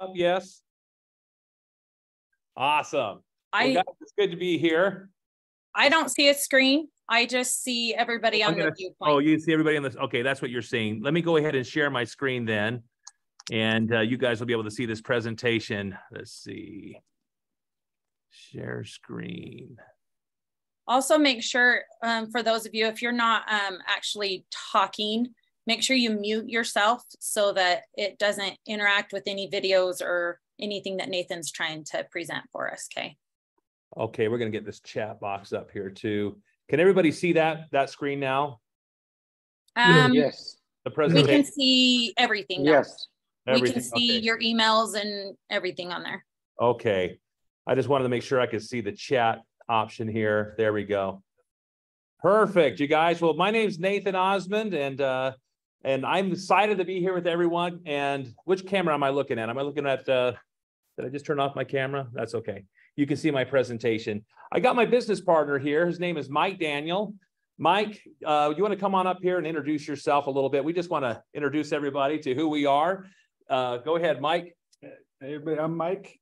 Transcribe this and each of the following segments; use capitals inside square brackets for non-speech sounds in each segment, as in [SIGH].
up? Yes. Awesome. I well, guys, it's good to be here. I don't see a screen. I just see everybody on gonna, the viewpoint. Oh, you see everybody on this. Okay, that's what you're seeing. Let me go ahead and share my screen then. And uh, you guys will be able to see this presentation. Let's see. Share screen. Also make sure um, for those of you, if you're not um, actually talking, make sure you mute yourself so that it doesn't interact with any videos or anything that Nathan's trying to present for us, okay? Okay, we're gonna get this chat box up here too. Can everybody see that, that screen now? Um, Yes, The we can see everything now. yes. We can see Okay. your emails and everything on there. Okay, I just wanted to make sure I could see the chat option here. There we go. Perfect, you guys. Well, my name's Nathan Osmond and uh, and I'm excited to be here with everyone. And which camera am I looking at? Am I looking at uh, did I just turn off my camera? That's okay. You can see my presentation. I got my business partner here. His name is Mike Daniel. Mike, uh, you want to come on up here and introduce yourself a little bit? We just want to introduce everybody to who we are. Uh, go ahead, Mike, Hey, everybody, I'm Mike.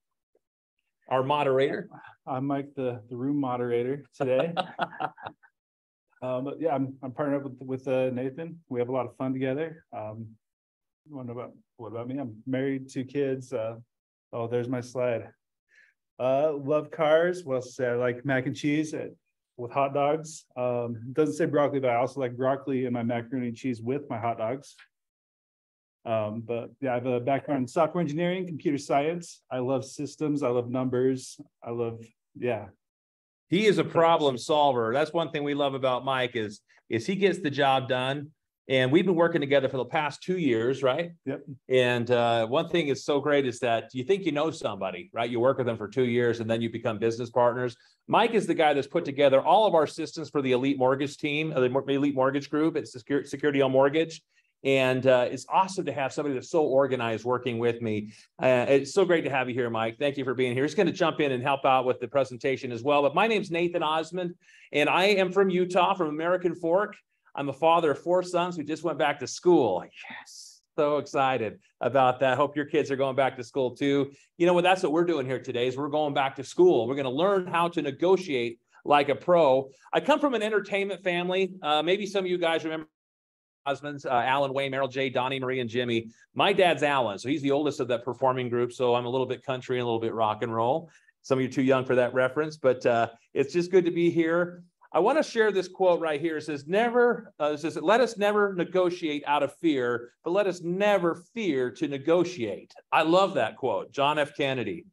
our moderator. I'm Mike, the, the room moderator today. [LAUGHS] Um, but yeah, I'm, I'm partnered up with, with uh, Nathan. We have a lot of fun together. Um, know about, what about me? I'm married, two kids. Uh, oh, there's my slide. Uh, love cars. Well, say I like mac and cheese uh, with hot dogs. Um, doesn't say broccoli, but I also like broccoli and my macaroni and cheese with my hot dogs. Um, but yeah, I have a background in software engineering, computer science. I love systems. I love numbers. I love, yeah, He is a problem solver. That's one thing we love about Mike is, is he gets the job done. And we've been working together for the past two years, right? Yep. And uh, one thing is so great is that you think you know somebody, right? You work with them for two years and then you become business partners. Mike is the guy that's put together all of our systems for the Elite Mortgage team, uh, the Elite Mortgage Group. It's Secur- Security Home Mortgage. And uh, it's awesome to have somebody that's so organized working with me. Uh, it's so great to have you here, Mike. Thank you for being here. He's going to jump in and help out with the presentation as well. But my name's Nathan Osmond, and I am from Utah, from American Fork. I'm a father of four sons who just went back to school. Yes, so excited about that. Hope your kids are going back to school too. You know what? That's what we're doing here today. Is we're going back to school. We're going to learn how to negotiate like a pro. I come from an entertainment family. Uh, maybe some of you guys remember Osmonds, uh, Alan Wayne, Merrill Jay, Donny, Marie, and Jimmy. My dad's Alan, so he's the oldest of that performing group. So I'm a little bit country and a little bit rock and roll. Some of you are too young for that reference, but uh, it's just good to be here. I want to share this quote right here. It says, "Never," uh, it says, "Let us never negotiate out of fear, but let us never fear to negotiate." I love that quote, John F. Kennedy.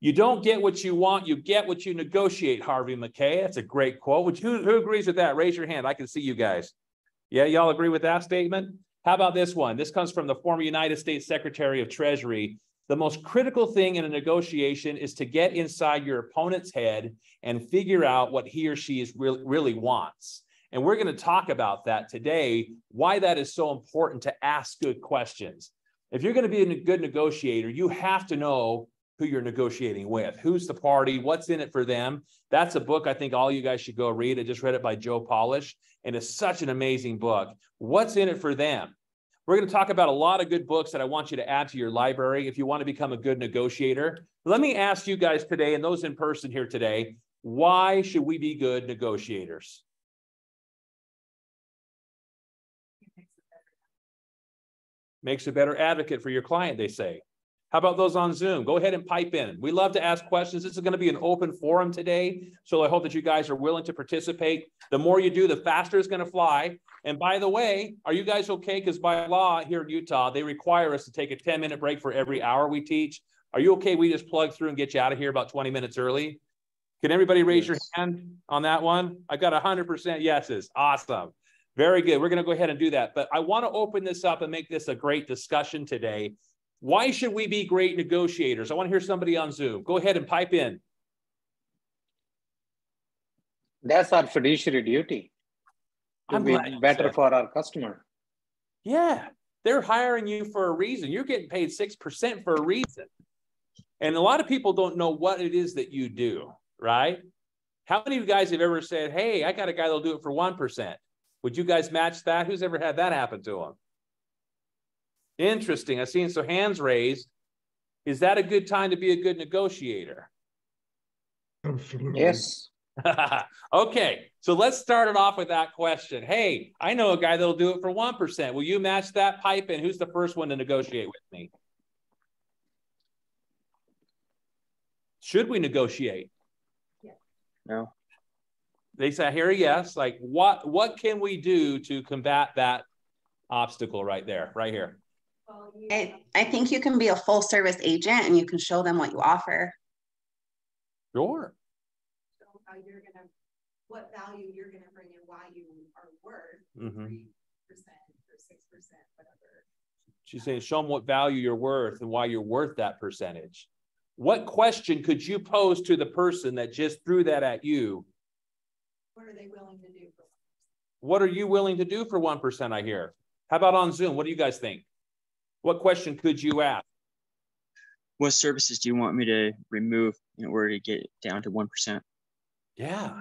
You don't get what you want, you get what you negotiate. Harvey Mackay. That's a great quote. Which who, who agrees with that? Raise your hand. I can see you guys. Yeah, y'all agree with that statement? How about this one? This comes from the former United States Secretary of Treasury. The most critical thing in a negotiation is to get inside your opponent's head and figure out what he or she is really, really wants. And we're going to talk about that today, why that is so important to ask good questions. If you're going to be a good negotiator, you have to know who you're negotiating with, who's the party, what's in it for them. That's a book I think all you guys should go read. I just read it by Joe Polish, and it's such an amazing book. What's in it for them? We're going to talk about a lot of good books that I want you to add to your library if you want to become a good negotiator. Let me ask you guys today, and those in person here today, why should we be good negotiators? Makes a better advocate for your client, they say. How about those on Zoom? Go ahead and pipe in. We love to ask questions. This is going to be an open forum today. So I hope that you guys are willing to participate. The more you do, the faster it's going to fly. And by the way, are you guys okay? Because by law here in Utah, they require us to take a 10 minute break for every hour we teach. Are you okay? We just plug through and get you out of here about 20 minutes early. Can everybody raise your hand on that one? I've got 100% yeses. Awesome. Very good. We're going to go ahead and do that. But I want to open this up and make this a great discussion today. Why should we be great negotiators? I want to hear somebody on Zoom. Go ahead and pipe in. That's our fiduciary duty. To I'm be better said- for our customer. Yeah, they're hiring you for a reason. You're getting paid 6% for a reason. And a lot of people don't know what it is that you do, right? How many of you guys have ever said, Hey, I got a guy that'll do it for 1%? Would you guys match that? Who's ever had that happen to them? Interesting. I've seen some hands raised. Is that a good time to be a good negotiator? Absolutely. Yes. [LAUGHS] okay, so let's start it off with that question. Hey, I know a guy that'll do it for 1%. Will you match that pipe And Who's the first one to negotiate with me? Should we negotiate? No. They say, here, yes. Like, what what can we do to combat that obstacle right there, right here? I, I think you can be a full service agent and you can show them what you offer. Sure. show how you're gonna, what value you're gonna bring and why you are worth Mhm. three percent or six percent, whatever. She's saying, show them what value you're worth and why you're worth that percentage. What question could you pose to the person that just threw that at you? What are they willing to do? for What are you willing to do for 1%? I hear. How about on Zoom? What do you guys think? What question could you ask? what services do you want me to remove in order to get down to 1%? Yeah.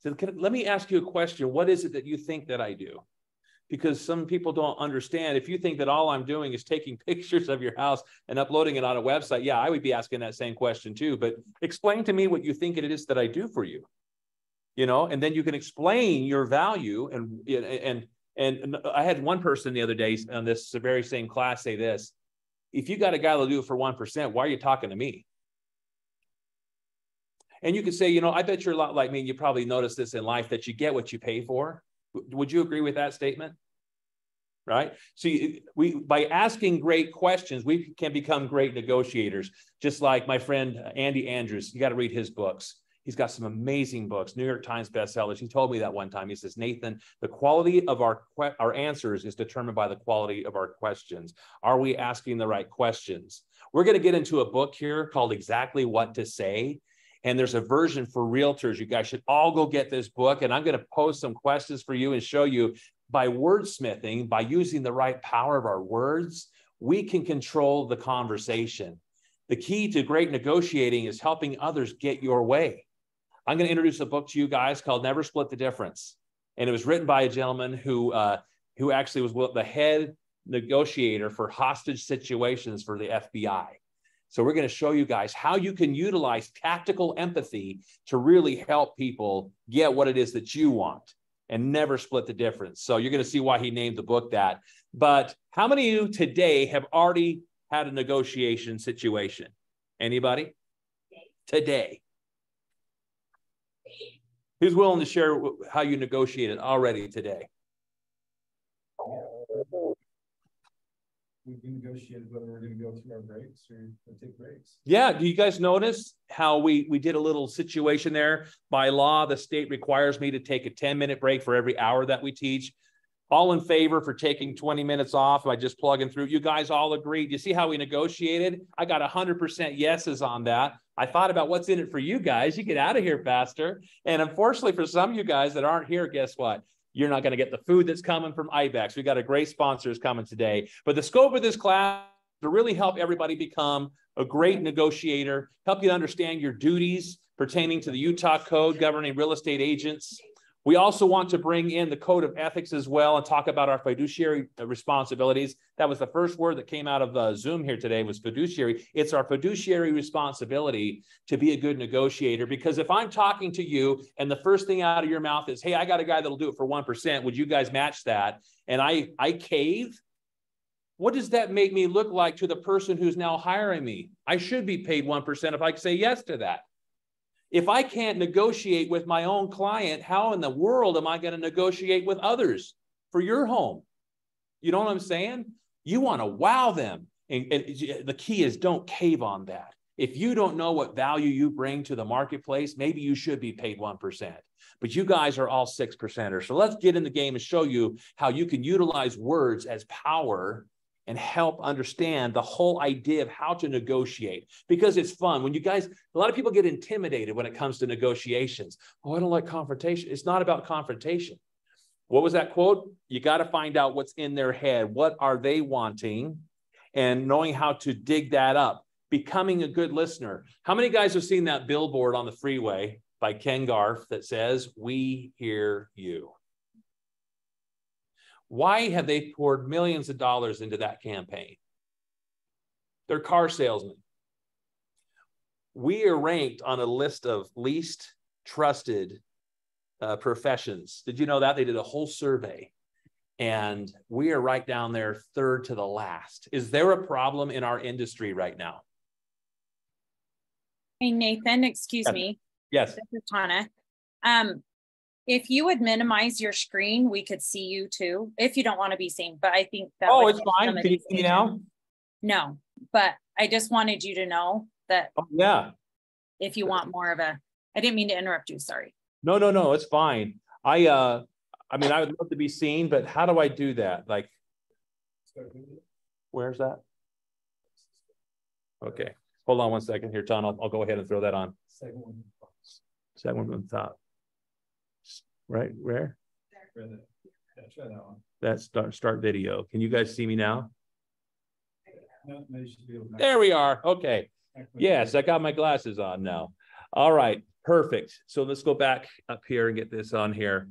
So can, let me ask you a question. What is it that you think that I do? Because some people don't understand. If you think that all I'm doing is taking [LAUGHS] pictures of your house and uploading it on a website, yeah, I would be asking that same question too. But explain to me what you think it is that I do for you. You know, and then you can explain your value. And and and I had one person the other day on this very same class say this: If you got a guy that'll do it for one percent, why are you talking to me? And you could say, you know, I bet you're a lot like me. And you probably notice this in life that you get what you pay for. Would you agree with that statement? Right. See, we by asking great questions, we can become great negotiators. Just like my friend uh, Andy Andrews, you got to read his books. He's got some amazing books, New York Times bestsellers. He told me that one time. He says, Nathan, the quality of our our answers is determined by the quality of our questions. Are we asking the right questions? We're going to get into a book here called Exactly What to Say. And there's a version for realtors. You guys should all go get this book. And I'm going to post some questions for you and show you by wordsmithing, by using the right power of our words, we can control the conversation. The key to great negotiating is helping others get your way. I'm going to introduce a book to you guys called Never Split the Difference. And it was written by a gentleman who, uh, who actually was the head negotiator for hostage situations for the FBI. So we're going to show you guys how you can utilize tactical empathy to really help people get what it is that you want and never split the difference. So you're going to see why he named the book that. But how many of you today have already had a negotiation situation? Anybody? Today. Who's willing to share how you negotiated already today? We negotiated whether we're gonna go through our breaks or take breaks. Yeah, do you guys notice how we we did a little situation there? By law, the state requires me to take a 10 minute break for every hour that we teach. All in favor for taking 20 minutes off by just plugging through. You guys all agreed. You see how we negotiated? I got 100% yeses on that. I thought about what's in it for you guys. You get out of here faster. And unfortunately, for some of you guys that aren't here, guess what? You're not going to get the food that's coming from IBEX. We got a great sponsors coming today. But the scope of this class to really help everybody become a great negotiator, help you understand your duties pertaining to the Utah Code governing real estate agents. We also want to bring in the code of ethics as well and talk about our fiduciary responsibilities. That was the first word that came out of uh, Zoom here today was fiduciary. It's our fiduciary responsibility to be a good negotiator because if I'm talking to you and the first thing out of your mouth is, "Hey, I got a guy that'll do it for 1%, would you guys match that?" and I I cave, what does that make me look like to the person who's now hiring me? I should be paid 1% if I say yes to that. If I can't negotiate with my own client, how in the world am I going to negotiate with others for your home? You know what I'm saying? You want to wow them. And, and the key is don't cave on that. If you don't know what value you bring to the marketplace, maybe you should be paid 1%. But you guys are all six percenters. So let's get in the game and show you how you can utilize words as power and help understand the whole idea of how to negotiate because it's fun. When you guys, a lot of people get intimidated when it comes to negotiations. Oh, I don't like confrontation. It's not about confrontation. What was that quote? You got to find out what's in their head. What are they wanting? And knowing how to dig that up, becoming a good listener. How many guys have seen that billboard on the freeway by Ken Garff that says, We hear you? Why have they poured millions of dollars into that campaign? They're car salesmen. We are ranked on a list of least trusted uh, professions. Did you know that? They did a whole survey and we are right down there, third to the last. Is there a problem in our industry right now? Hey, Nathan, excuse Yes. me. Yes. This is Tana. Um, if you would minimize your screen, we could see you too, if you don't want to be seen, but I think that. Oh, it's fine. Can you these see me now? No, but I just wanted you to know that Oh, yeah. if you want more of a, I didn't mean to interrupt you, sorry. No, no, no, it's fine. I, uh, I mean, I would love to be seen, but how do I do that? Like, where's that? Okay, hold on one second here, Tom. I'll, I'll go ahead and throw that on. Second one. Second one from the top. Right, where? Try that. Yeah, try that one. That's start, start video. Can you guys see me now? No, no, you should be able to- There we are. Okay. Yes, I got my glasses on now. All right, perfect. So let's go back up here and get this on here.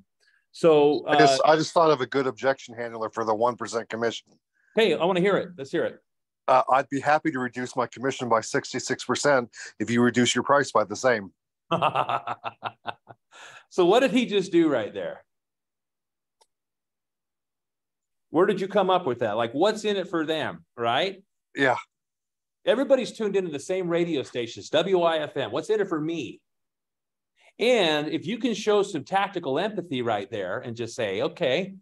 So, I uh, just, I just thought of a good objection handler for the one percent commission. hey, I want to hear it. Let's hear it. Uh, I'd be happy to reduce my commission by sixty-six percent if you reduce your price by the same. [LAUGHS] so what did he just do right there? Where did you come up with that? Like, what's in it for them, right? Yeah. Everybody's tuned into the same radio stations, WIFM. What's in it for me? And if you can show some tactical empathy right there and just say, okay,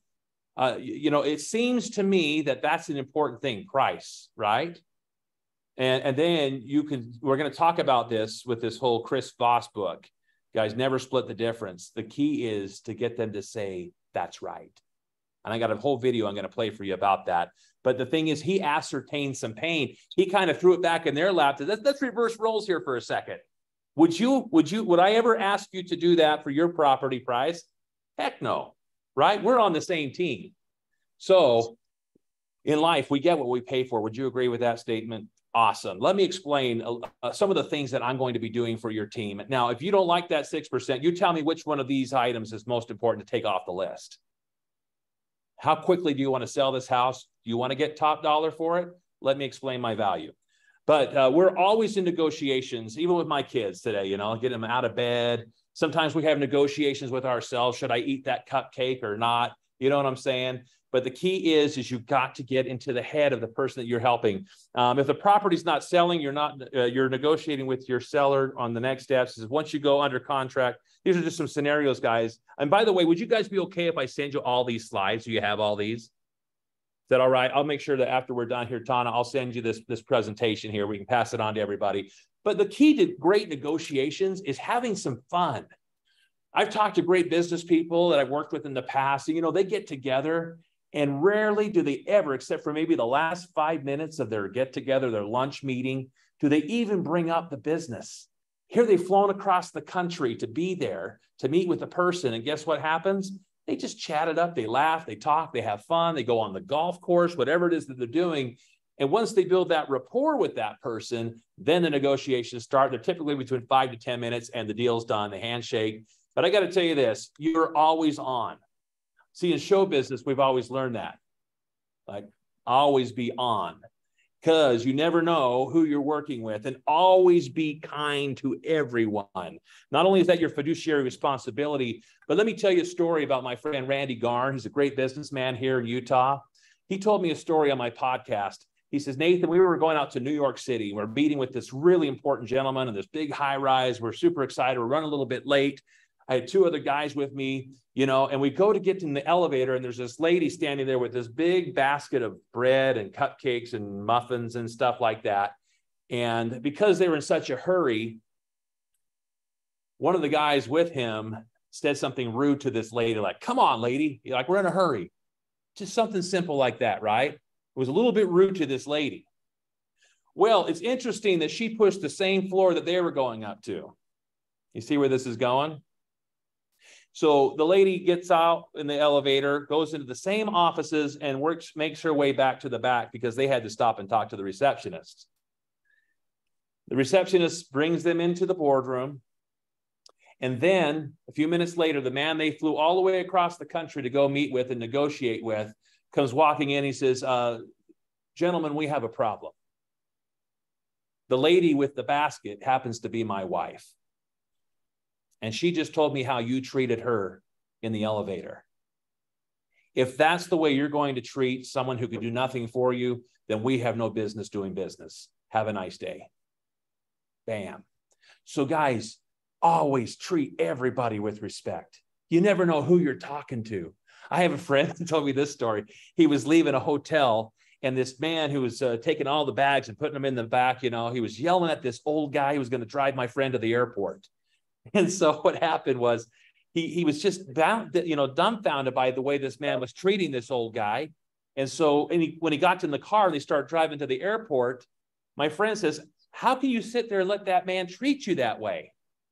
uh, you, know, it seems to me that that's an important thing, price, right? And, and then you can, we're going to talk about this with this whole Chris Voss book. Guys, never split the difference. The key is to get them to say, that's right. And I got a whole video I'm going to play for you about that. But the thing is, he ascertained some pain. He kind of threw it back in their lap. Let's, let's reverse roles here for a second. Would you, would you, would I ever ask you to do that for your property price? Heck no, right? We're on the same team. So in life, we get what we pay for. Would you agree with that statement? Awesome. Let me explain uh, uh, some of the things that I'm going to be doing for your team. Now, if you don't like that 6%, you tell me which one of these items is most important to take off the list. How quickly do you want to sell this house? Do you want to get top dollar for it? Let me explain my value. But uh, we're always in negotiations, even with my kids today, you know, get them out of bed. Sometimes we have negotiations with ourselves. Should I eat that cupcake or not? You know what I'm saying? But the key is, is you've got to get into the head of the person that you're helping. Um, if the property's not selling, you're not, uh, you're negotiating with your seller on the next steps. Is once you go under contract, these are just some scenarios, guys. And by the way, would you guys be okay if I send you all these slides? Do you have all these? Is that all right? I'll make sure that after we're done here, Tana, I'll send you this, this presentation here. We can pass it on to everybody. But the key to great negotiations is having some fun. I've talked to great business people that I've worked with in the past, and you know, they get together and rarely do they ever, except for maybe the last five minutes of their get together, their lunch meeting, do they even bring up the business. Here they've flown across the country to be there to meet with the person. And guess what happens? They just chat it up. They laugh, they talk, they have fun, they go on the golf course, whatever it is that they're doing. And once they build that rapport with that person, then the negotiations start. They're typically between five to 10 minutes and the deal's done, the handshake. But I got to tell you this you're always on. See, in show business, we've always learned that. Like, always be on because you never know who you're working with and always be kind to everyone. Not only is that your fiduciary responsibility, but let me tell you a story about my friend Randy Garn. He's a great businessman here in Utah. He told me a story on my podcast. He says, Nathan, we were going out to New York City. We're meeting with this really important gentleman in this big high rise. We're super excited. We're running a little bit late. I had two other guys with me, you know, and we go to get in the elevator, and there's this lady standing there with this big basket of bread and cupcakes and muffins and stuff like that. And because they were in such a hurry, one of the guys with him said something rude to this lady, like, come on, lady. Like, we're in a hurry. Just something simple like that, right? It was a little bit rude to this lady. Well, it's interesting that she pushed the same floor that they were going up to. You see where this is going? So the lady gets out in the elevator, goes into the same offices, and works, makes her way back to the back because they had to stop and talk to the receptionist. The receptionist brings them into the boardroom. And then a few minutes later, the man they flew all the way across the country to go meet with and negotiate with comes walking in. He says, uh, Gentlemen, we have a problem. The lady with the basket happens to be my wife. And she just told me how you treated her in the elevator. If that's the way you're going to treat someone who could do nothing for you, then we have no business doing business. Have a nice day. Bam. So, guys, always treat everybody with respect. You never know who you're talking to. I have a friend [LAUGHS] who told me this story. He was leaving a hotel, and this man who was uh, taking all the bags and putting them in the back, you know, he was yelling at this old guy who was going to drive my friend to the airport. And so what happened was he, he was just bound, you know, dumbfounded by the way this man was treating this old guy. And so and he, when he got in the car and they started driving to the airport, my friend says, How can you sit there and let that man treat you that way?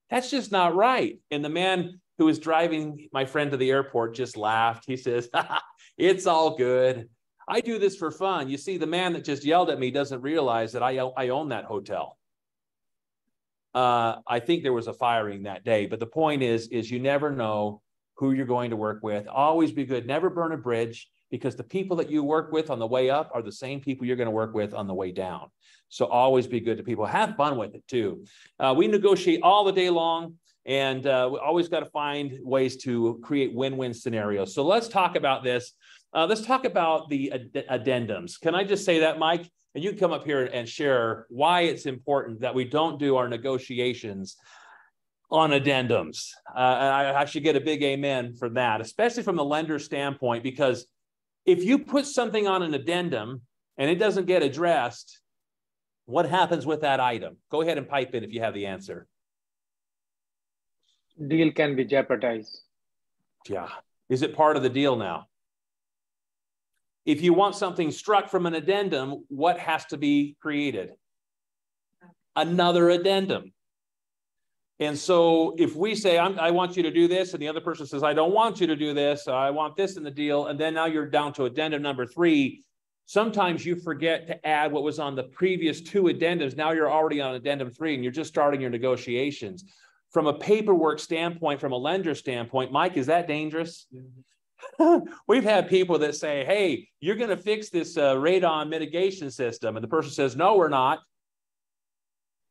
That's just not right. And the man who was driving my friend to the airport just laughed. He says, [LAUGHS] It's all good. I do this for fun. You see, the man that just yelled at me doesn't realize that I, I own that hotel. Uh, I think there was a firing that day, but the point is, is you never know who you're going to work with. Always be good. Never burn a bridge because the people that you work with on the way up are the same people you're going to work with on the way down. So always be good to people. Have fun with it too. Uh, we negotiate all the day long. And uh, we always got to find ways to create win-win scenarios. So let's talk about this. Uh, let's talk about the ad addendums. Can I just say that, Mike? And you can come up here and share why it's important that we don't do our negotiations on addendums. Uh, I, I should get a big amen for that, especially from the lender standpoint, because if you put something on an addendum and it doesn't get addressed, what happens with that item? Go ahead and pipe in if you have the answer deal can be jeopardized. Yeah. Is it part of the deal now? If you want something struck from an addendum, what has to be created? Another addendum. And so if we say, i want you to do this, and the other person says, I don't want you to do this, I want this in the deal, and then now you're down to addendum number three, sometimes you forget to add what was on the previous two addendums. Now you're already on addendum three, and you're just starting your negotiations from a paperwork standpoint, from a lender standpoint, Mike, is that dangerous? [LAUGHS] We've had people that say, hey, you're going to fix this uh, radon mitigation system. And the person says, no, we're not.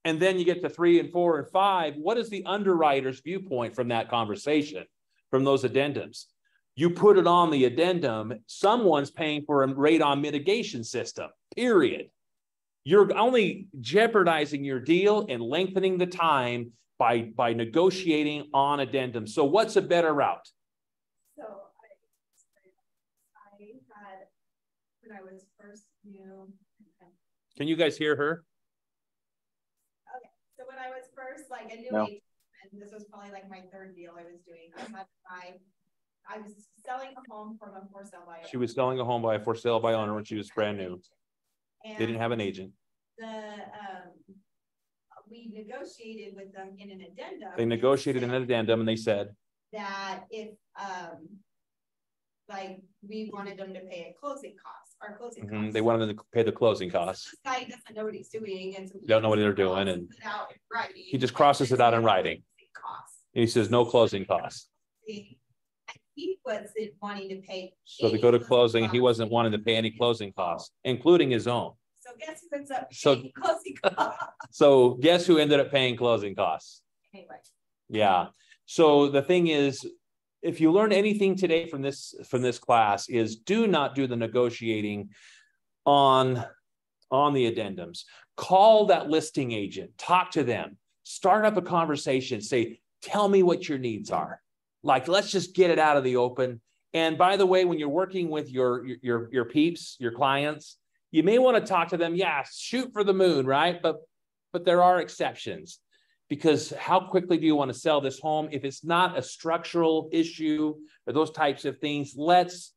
And then you get to three and four and five. What is the underwriter's viewpoint from that conversation, from those addendums? You put it on the addendum, someone's paying for a radon mitigation system, period. You're only jeopardizing your deal and lengthening the time by by negotiating on addendum. So what's a better route? So I, I had when I was first new. Can you guys hear her? Okay, so when I was first like a new no. agent, and this was probably like my third deal I was doing. I had my I was selling a home from a for sale by. She was selling a home by a for sale by owner when she was brand new. And they didn't have an agent. The um, we negotiated with them in an addendum. They negotiated an addendum and they said that if um like we wanted them to pay a closing cost, our closing mm-hmm, costs. They wanted them to pay the closing costs. This guy doesn't know what he's doing and so don't know what they're doing and he just crosses it out in writing. And he says no closing costs. He wasn't wanting to pay. So they go to closing, he wasn't wanting to pay any closing costs, including his own. So guess who ends up so, closing costs? So guess who ended up paying closing costs? Anyway. Yeah. So the thing is, if you learn anything today from this from this class, is do not do the negotiating on on the addendums. Call that listing agent, talk to them, start up a conversation, say, tell me what your needs are. Like, let's just get it out of the open. And by the way, when you're working with your your your peeps, your clients, you may want to talk to them. Yeah, shoot for the moon, right? But but there are exceptions because how quickly do you want to sell this home? If it's not a structural issue or those types of things, let's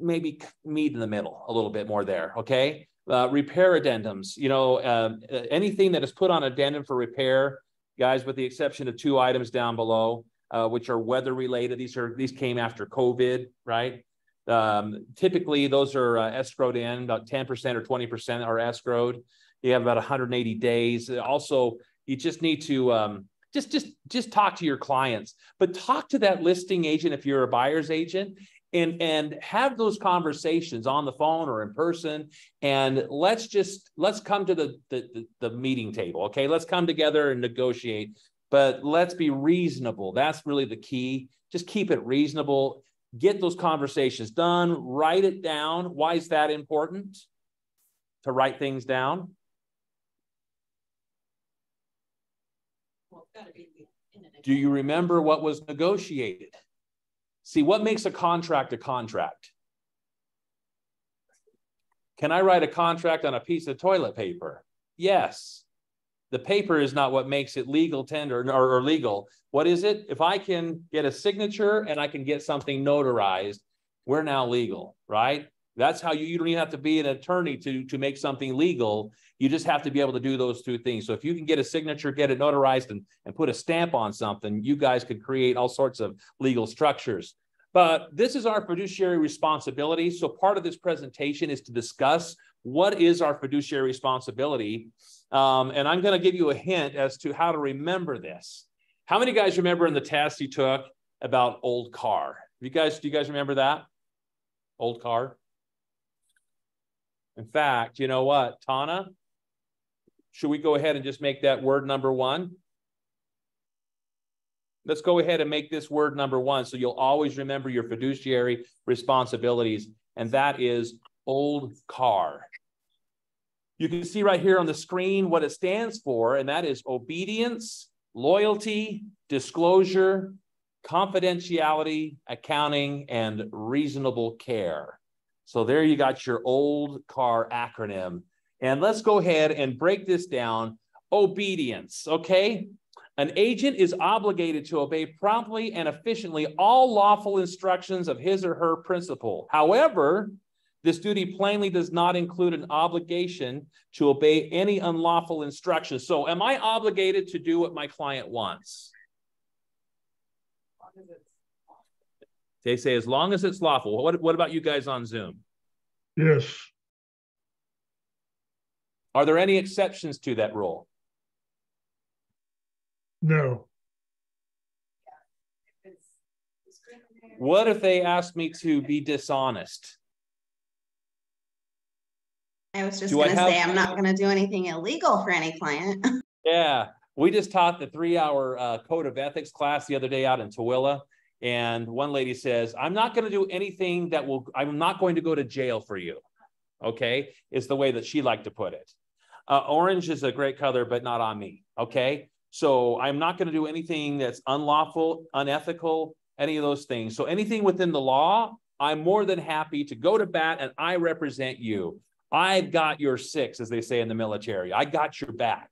maybe meet in the middle a little bit more there. Okay. Uh, repair addendums, you know, uh, anything that is put on addendum for repair, guys, with the exception of two items down below, uh, which are weather related. These are these came after COVID, right? Um, typically, those are uh, escrowed in about 10% or 20% are escrowed. You have about 180 days. Also, you just need to um, just just just talk to your clients, but talk to that listing agent if you're a buyer's agent and and have those conversations on the phone or in person. And let's just let's come to the the, the meeting table okay? Let's come together and negotiate but let's be reasonable. That's really the key. Just keep it reasonable. Get those conversations done. Write it down. Why is that important? To write things down do you remember what was negotiated See, what makes a contract a contract? Can I write a contract on a piece of toilet paper? Yes. The paper is not what makes it legal, tender, or, or, legal. What is it? If I can get a signature and I can get something notarized, we're now legal, right? That's how you, you don't even have to be an attorney to, to make something legal. You just have to be able to do those two things. So if you can get a signature, get it notarized and, and put a stamp on something, you guys could create all sorts of legal structures. But this is our fiduciary responsibility. So part of this presentation is to discuss what is our fiduciary responsibility. Um, and I'm going to give you a hint as to how to remember this. How many guys remember in the test you took about old car? You guys, do you guys remember that? Old car? In fact, you know what, Tana? Should we go ahead and just make that word number one? Let's go ahead and make this word number one so you'll always remember your fiduciary responsibilities, and that is old car. You can see right here on the screen what it stands for, and that is obedience, loyalty, disclosure, confidentiality, accounting, and reasonable care. So there you got your old car acronym. And let's go ahead and break this down. Obedience, okay? An agent is obligated to obey promptly and efficiently all lawful instructions of his or her principal. However, this duty plainly does not include an obligation to obey any unlawful instructions. So, am I obligated to do what my client wants? They say as long as it's lawful. What, what about you guys on Zoom? Yes. Are there any exceptions to that rule? No. What if they asked me to be dishonest? I was just going to say, I'm not going to do anything illegal for any client. [LAUGHS] yeah. We just taught the three hour uh, code of ethics class the other day out in Tooele. And one lady says, I'm not going to do anything that will, I'm not going to go to jail for you. Okay. Is the way that she liked to put it. Uh, orange is a great color, but not on me. Okay. So I'm not going to do anything that's unlawful, unethical, any of those things. So anything within the law, I'm more than happy to go to bat and I represent you. I've got your six, as they say in the military. I got your back,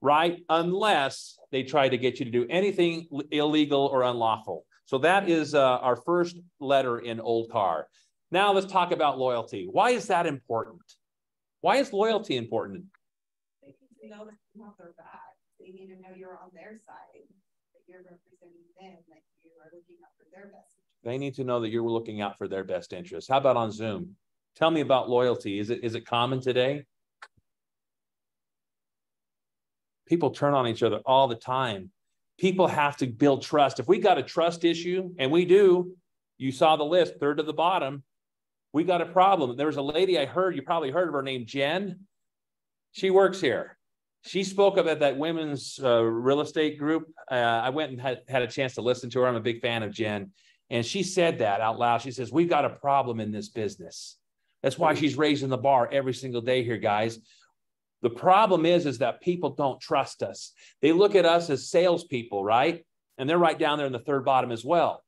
right? Unless they try to get you to do anything illegal or unlawful. So that is uh, our first letter in Old Car. Now let's talk about loyalty. Why is that important? Why is loyalty important? They need to know that you have their back. They need to know you're on their side, that you're representing them, that you are looking out for their best. Interest. They need to know that you're looking out for their best interests. How about on Zoom? Tell me about loyalty. Is it is it common today? People turn on each other all the time people have to build trust. If we got a trust issue, and we do, you saw the list, third to the bottom, we got a problem. There was a lady I heard, you probably heard of her named Jen. She works here. She spoke up at that women's uh, real estate group. Uh, I went and had, had a chance to listen to her. I'm a big fan of Jen. And she said that out loud. She says, We've got a problem in this business. That's why she's raising the bar every single day here, guys. The problem is, is that people don't trust us. They look at us as salespeople, right? And they're right down there in the third bottom as well.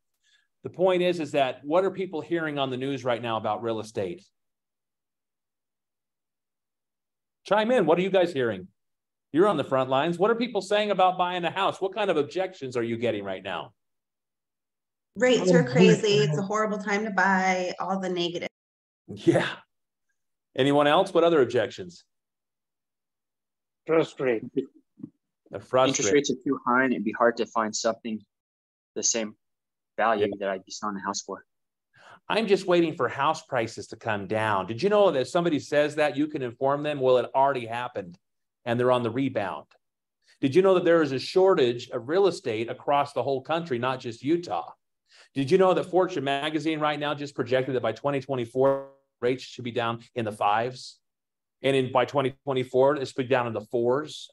The point is, is that what are people hearing on the news right now about real estate? Chime in. What are you guys hearing? You're on the front lines. What are people saying about buying a house? What kind of objections are you getting right now? Rates are oh, crazy. It's a horrible time to buy, all the negative. Yeah. Anyone else? What other objections? Trust rate. The frustrate. Interest rates are too high, and it'd be hard to find something the same value yeah. that I'd be selling the house for. I'm just waiting for house prices to come down. Did you know that if somebody says that, you can inform them? Well, it already happened, and they're on the rebound. Did you know that there is a shortage of real estate across the whole country, not just Utah? Did you know that Fortune magazine right now just projected that by 2024 rates should be down in the fives? And in by 2024, it's be down in the fours.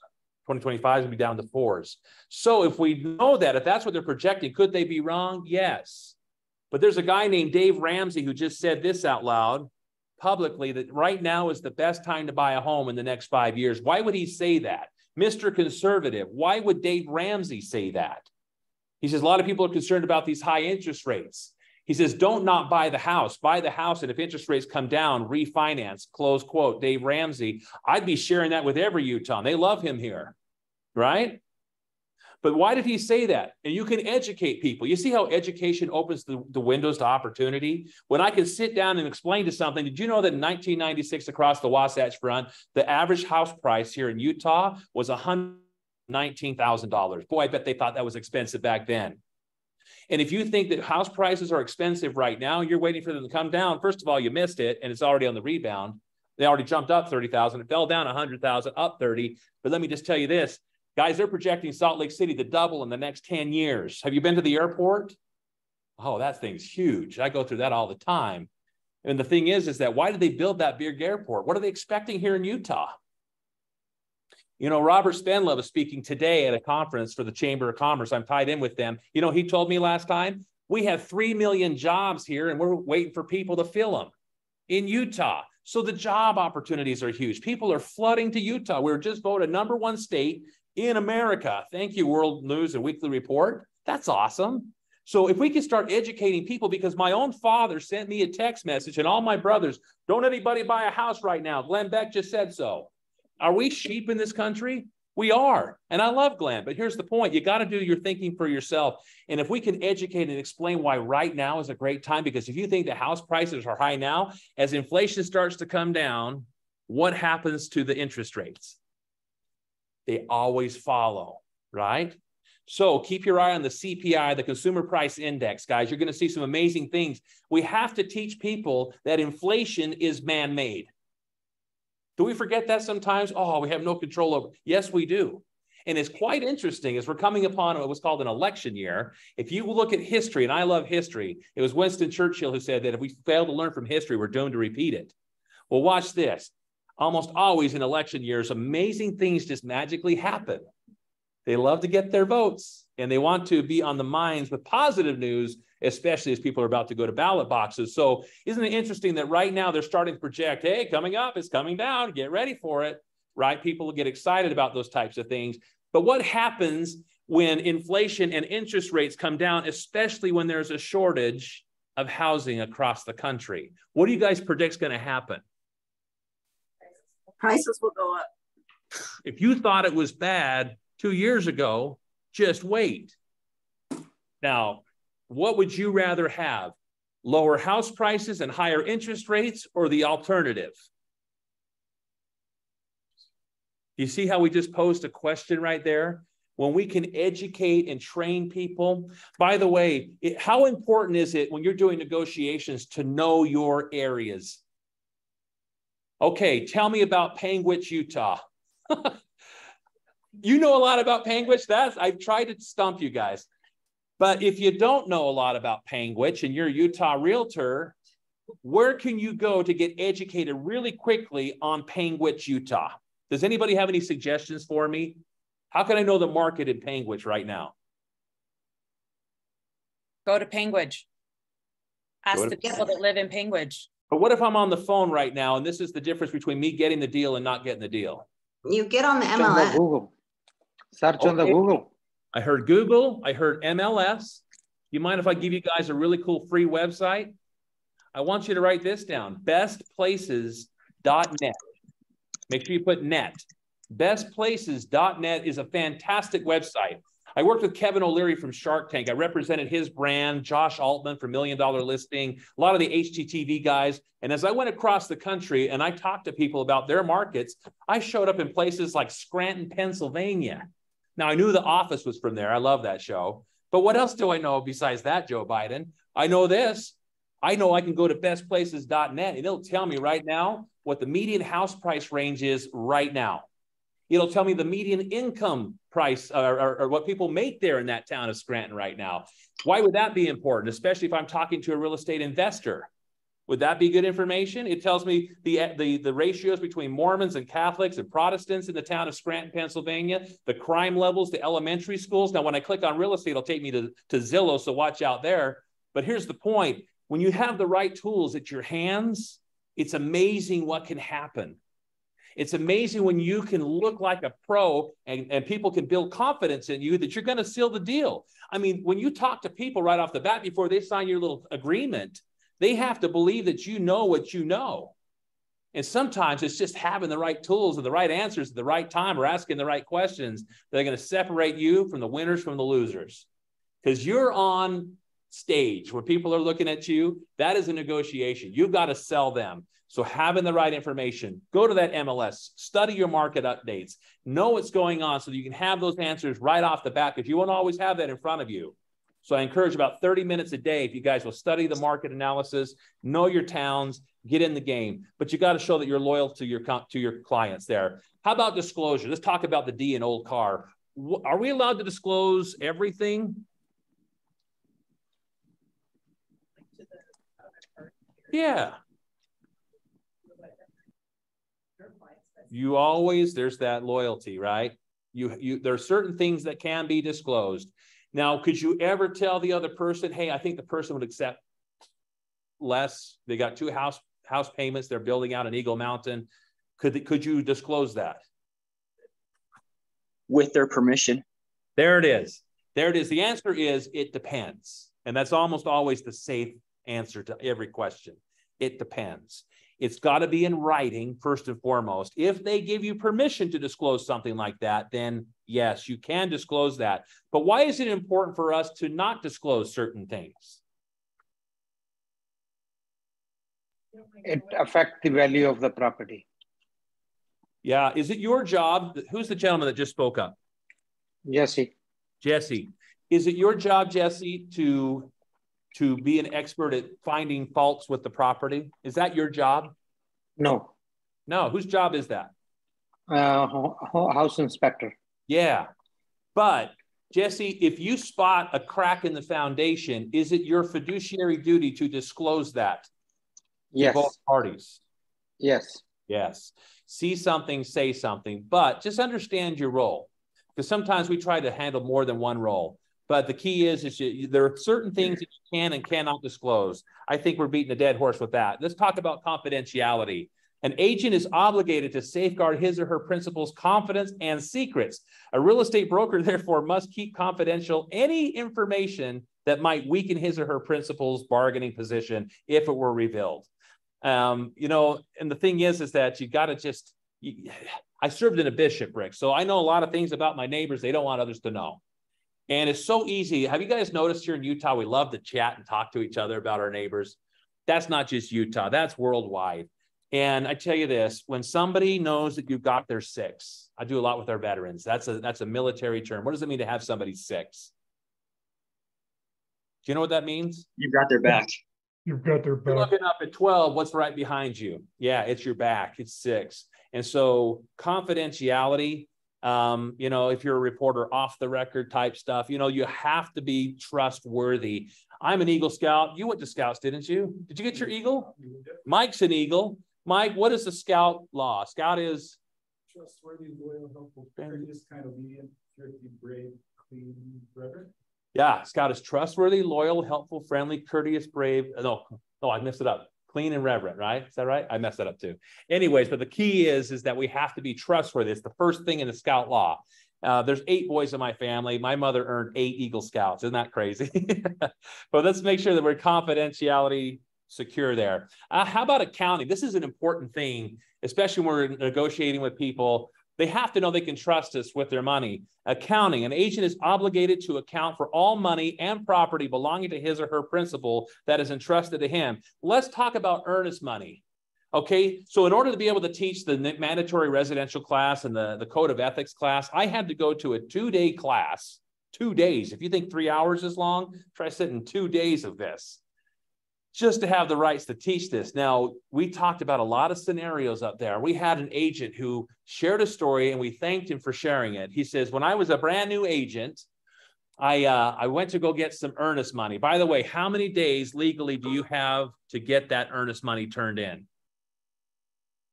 2025 will be down to fours. So if we know that, if that's what they're projecting, could they be wrong? Yes. But there's a guy named Dave Ramsey who just said this out loud publicly that right now is the best time to buy a home in the next five years. Why would he say that? Mr. Conservative, why would Dave Ramsey say that? He says a lot of people are concerned about these high interest rates. He says, don't not buy the house, buy the house. And if interest rates come down, refinance, close quote. Dave Ramsey, I'd be sharing that with every Utah. They love him here, right? But why did he say that? And you can educate people. You see how education opens the, the windows to opportunity? When I can sit down and explain to something, did you know that in 1996 across the Wasatch Front, the average house price here in Utah was $119,000? Boy, I bet they thought that was expensive back then. And if you think that house prices are expensive right now, you're waiting for them to come down. First of all, you missed it and it's already on the rebound. They already jumped up 30,000. It fell down 100,000, up 30. But let me just tell you this Guys, they're projecting Salt Lake City to double in the next 10 years. Have you been to the airport? Oh, that thing's huge. I go through that all the time. And the thing is, is that why did they build that big airport? What are they expecting here in Utah? You know, Robert Spendlove is speaking today at a conference for the Chamber of Commerce. I'm tied in with them. You know, he told me last time we have 3 million jobs here and we're waiting for people to fill them in Utah. So the job opportunities are huge. People are flooding to Utah. We were just voted number one state in America. Thank you, World News and Weekly Report. That's awesome. So if we can start educating people, because my own father sent me a text message and all my brothers, don't anybody buy a house right now. Glenn Beck just said so. Are we sheep in this country? We are. And I love Glenn, but here's the point. You got to do your thinking for yourself. And if we can educate and explain why right now is a great time, because if you think the house prices are high now, as inflation starts to come down, what happens to the interest rates? they always follow, right? So keep your eye on the CPI, the consumer price index, guys. You're going to see some amazing things. We have to teach people that inflation is man made. Do we forget that sometimes? Oh, we have no control over. Yes, we do. And it's quite interesting as we're coming upon what was called an election year. If you look at history, and I love history, it was Winston Churchill who said that if we fail to learn from history, we're doomed to repeat it. Well, watch this almost always in election years, amazing things just magically happen. They love to get their votes and they want to be on the minds with positive news, especially as people are about to go to ballot boxes. So, isn't it interesting that right now they're starting to project, hey, coming up, it's coming down, get ready for it, right? People will get excited about those types of things. But what happens when inflation and interest rates come down, especially when there's a shortage of housing across the country? What do you guys predict is going to happen? prices will go up. If you thought it was bad two years ago, just wait. Now, what would you rather have? Lower house prices and higher interest rates or the alternative? You see how we just posed a question right there? When we can educate and train people. By the way, it, how important is it when you're doing negotiations to know your areas? Okay, tell me about Panguitch, Utah. [LAUGHS] you know a lot about Panguitch. That's I've tried to stump you guys. But if you don't know a lot about Panguitch and you're a Utah realtor, where can you go to get educated really quickly on Panguitch, Utah? Does anybody have any suggestions for me? How can I know the market in Panguitch right now? Go to Panguitch. Ask the people that live in Panguitch. But what if I'm on the phone right now and this is the difference between me getting the deal and not getting the deal? You get on the Search on MLS. the Google. Search on the Google. I heard Google, I heard MLS. You mind if I give you guys a really cool free website? I want you to write this down bestplaces.net. Make sure you put net. Bestplaces.net is a fantastic website. I worked with Kevin O'Leary from Shark Tank. I represented his brand, Josh Altman from Million Dollar Listing, a lot of the HGTV guys. And as I went across the country and I talked to people about their markets, I showed up in places like Scranton, Pennsylvania. Now, I knew the office was from there. I love that show. But what else do I know besides that, Joe Biden? I know this. I know I can go to bestplaces.net and it'll tell me right now what the median house price range is right now. It'll tell me the median income price or, or, or, what people make there in that town of Scranton right now. Why would that be important, especially if I'm talking to a real estate investor? Would that be good information? It tells me the, the, the ratios between Mormons and Catholics and Protestants in the town of Scranton, Pennsylvania, the crime levels, the elementary schools. Now, when I click on real estate, it'll take me to, to Zillow, so watch out there. But here's the point. When you have the right tools at your hands, it's amazing what can happen. It's amazing when you can look like a pro and, and people can build confidence in you that you're going to seal the deal. I mean, when you talk to people right off the bat before they sign your little agreement, they have to believe that you know what you know. And sometimes it's just having the right tools and the right answers at the right time or asking the right questions that are going to separate you from the winners from the losers. Because you're on stage where people are looking at you. That is a negotiation. You've got to sell them. So having the right information, go to that MLS, study your market updates, know what's going on so that you can have those answers right off the bat because you won't always have that in front of you. So I encourage about 30 minutes a day if you guys will study the market analysis, know your towns, get in the game. But you got to show that you're loyal to your to your clients there. How about disclosure? Let's talk about the D in old car. Are we allowed to disclose everything? Yeah. You always there's that loyalty, right? You you there are certain things that can be disclosed. Now, could you ever tell the other person, hey, I think the person would accept less? They got two house house payments, they're building out an Eagle Mountain. Could could you disclose that? With their permission. There it is. There it is. The answer is it depends. And that's almost always the safe answer to every question. It depends. It's got to be in writing first and foremost. If they give you permission to disclose something like that, then yes, you can disclose that. But why is it important for us to not disclose certain things? It affects the value of the property. Yeah. Is it your job? Who's the gentleman that just spoke up? Jesse. Jesse. Is it your job, Jesse, to to be an expert at finding faults with the property? Is that your job? No. No. Whose job is that? Uh, house inspector. Yeah. But Jesse, if you spot a crack in the foundation, is it your fiduciary duty to disclose that? Yes. both parties. Yes. Yes. See something, say something, but just understand your role. Because sometimes we try to handle more than one role. But the key is, is you, there are certain things that you can and cannot disclose. I think we're beating a dead horse with that. Let's talk about confidentiality. An agent is obligated to safeguard his or her principal's confidence and secrets. A real estate broker, [LAUGHS] therefore, must keep confidential any information that might weaken his or her principal's bargaining position if it were revealed. Um, you know, and the thing is, is that you got to just. You, [SIGHS] I served in a bishopric, so I know a lot of things about my neighbors they don't want others to know. And it's so easy. Have you guys noticed here in Utah, we love to chat and talk to each other about our neighbors? That's not just Utah, that's worldwide. And I tell you this, when somebody knows that you've got their six, I do a lot with our veterans. That's a that's a military term. What does it mean to have somebody six? Do you know what that means? You've got their back. You've got their back. You're looking up at 12, what's right behind you? Yeah, it's your back. It's six. And so confidentiality um, you know, if you're a reporter off the record type stuff, you know, you have to be trustworthy. I'm an Eagle Scout. You went to Scouts, didn't you? Did you get your Eagle? Mike's an Eagle. Mike, what is the Scout law? Scout is trustworthy, loyal, helpful, courteous, kind, obedient, thrifty, brave, clean, reverent. Yeah, Scout is trustworthy, loyal, helpful, friendly, courteous, brave. No, no, I messed it up clean and reverent, right? Is that right? I messed that up too. Anyways, but the key is is that we have to be trustworthy. It's the first thing in the scout law. Uh, there's eight boys in my family. My mother earned eight Eagle Scouts. Isn't that crazy? [LAUGHS] but let's make sure that we're confidentiality secure there. Uh, how about accounting? This is an important thing, especially when we're negotiating with people they have to know they can trust us with their money. Accounting an agent is obligated to account for all money and property belonging to his or her principal that is entrusted to him. Let's talk about earnest money. Okay, so in order to be able to teach the mandatory residential class and the, the code of ethics class, I had to go to a two day class, two days. If you think three hours is long, try sitting two days of this. Just to have the rights to teach this. Now, we talked about a lot of scenarios up there. We had an agent who shared a story and we thanked him for sharing it. He says, When I was a brand new agent, I, uh, I went to go get some earnest money. By the way, how many days legally do you have to get that earnest money turned in?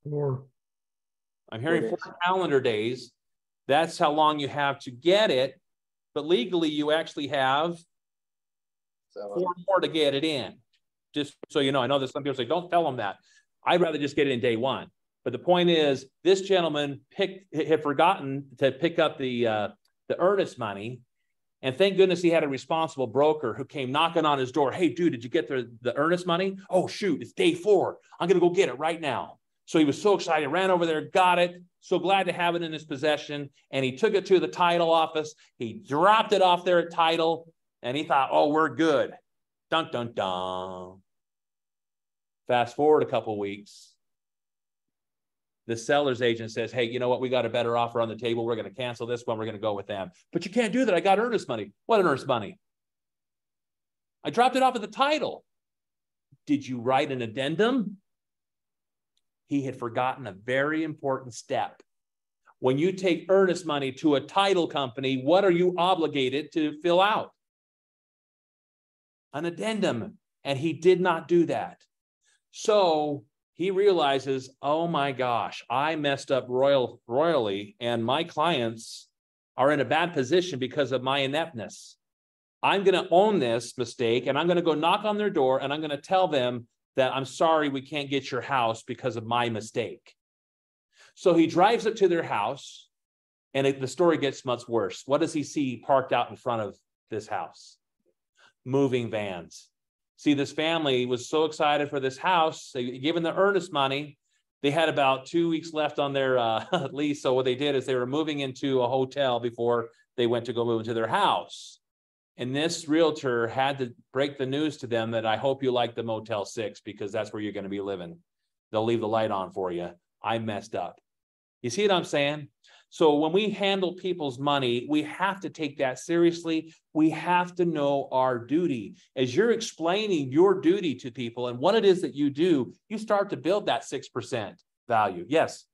Four. I'm hearing four calendar days. That's how long you have to get it. But legally, you actually have four more to get it in. Just so you know, I know that some people say, don't tell them that. I'd rather just get it in day one. But the point is, this gentleman picked had forgotten to pick up the uh, the earnest money, and thank goodness he had a responsible broker who came knocking on his door. Hey, dude, did you get the, the earnest money? Oh, shoot, it's day four. I'm gonna go get it right now. So he was so excited, ran over there, got it. So glad to have it in his possession, and he took it to the title office. He dropped it off there at title, and he thought, "Oh, we're good." Dun dun dun. Fast forward a couple weeks. The seller's agent says, Hey, you know what? We got a better offer on the table. We're going to cancel this one. We're going to go with them. But you can't do that. I got earnest money. What earnest money? I dropped it off at the title. Did you write an addendum? He had forgotten a very important step. When you take earnest money to a title company, what are you obligated to fill out? An addendum. And he did not do that. So he realizes, oh my gosh, I messed up royal royally, and my clients are in a bad position because of my ineptness. I'm going to own this mistake and I'm going to go knock on their door and I'm going to tell them that I'm sorry we can't get your house because of my mistake. So he drives up to their house and it, the story gets much worse. What does he see parked out in front of this house? Moving vans. See, this family was so excited for this house. They given the earnest money. They had about two weeks left on their uh, [LAUGHS] lease. So what they did is they were moving into a hotel before they went to go move into their house. And this realtor had to break the news to them that I hope you like the Motel 6 because that's where you're going to be living. They'll leave the light on for you. I messed up. You see what I'm saying? So when we handle people's money, we have to take that seriously. We have to know our duty. As you're explaining your duty to people and what it is that you do, you start to build that 6% value. Yes.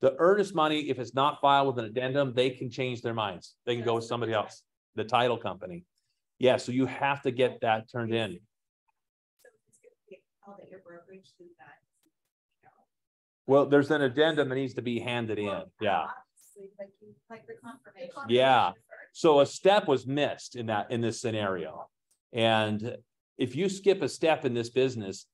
The earnest money, if it's not filed with an addendum, they can change their minds. They can go with somebody else, the title company. Yeah, so you have to get that turned in. So that your brokerage that well, there's an addendum that needs to be handed in. Yeah. Like the confirmation. Yeah. So a step was missed in that in this scenario. And if you skip a step in this business,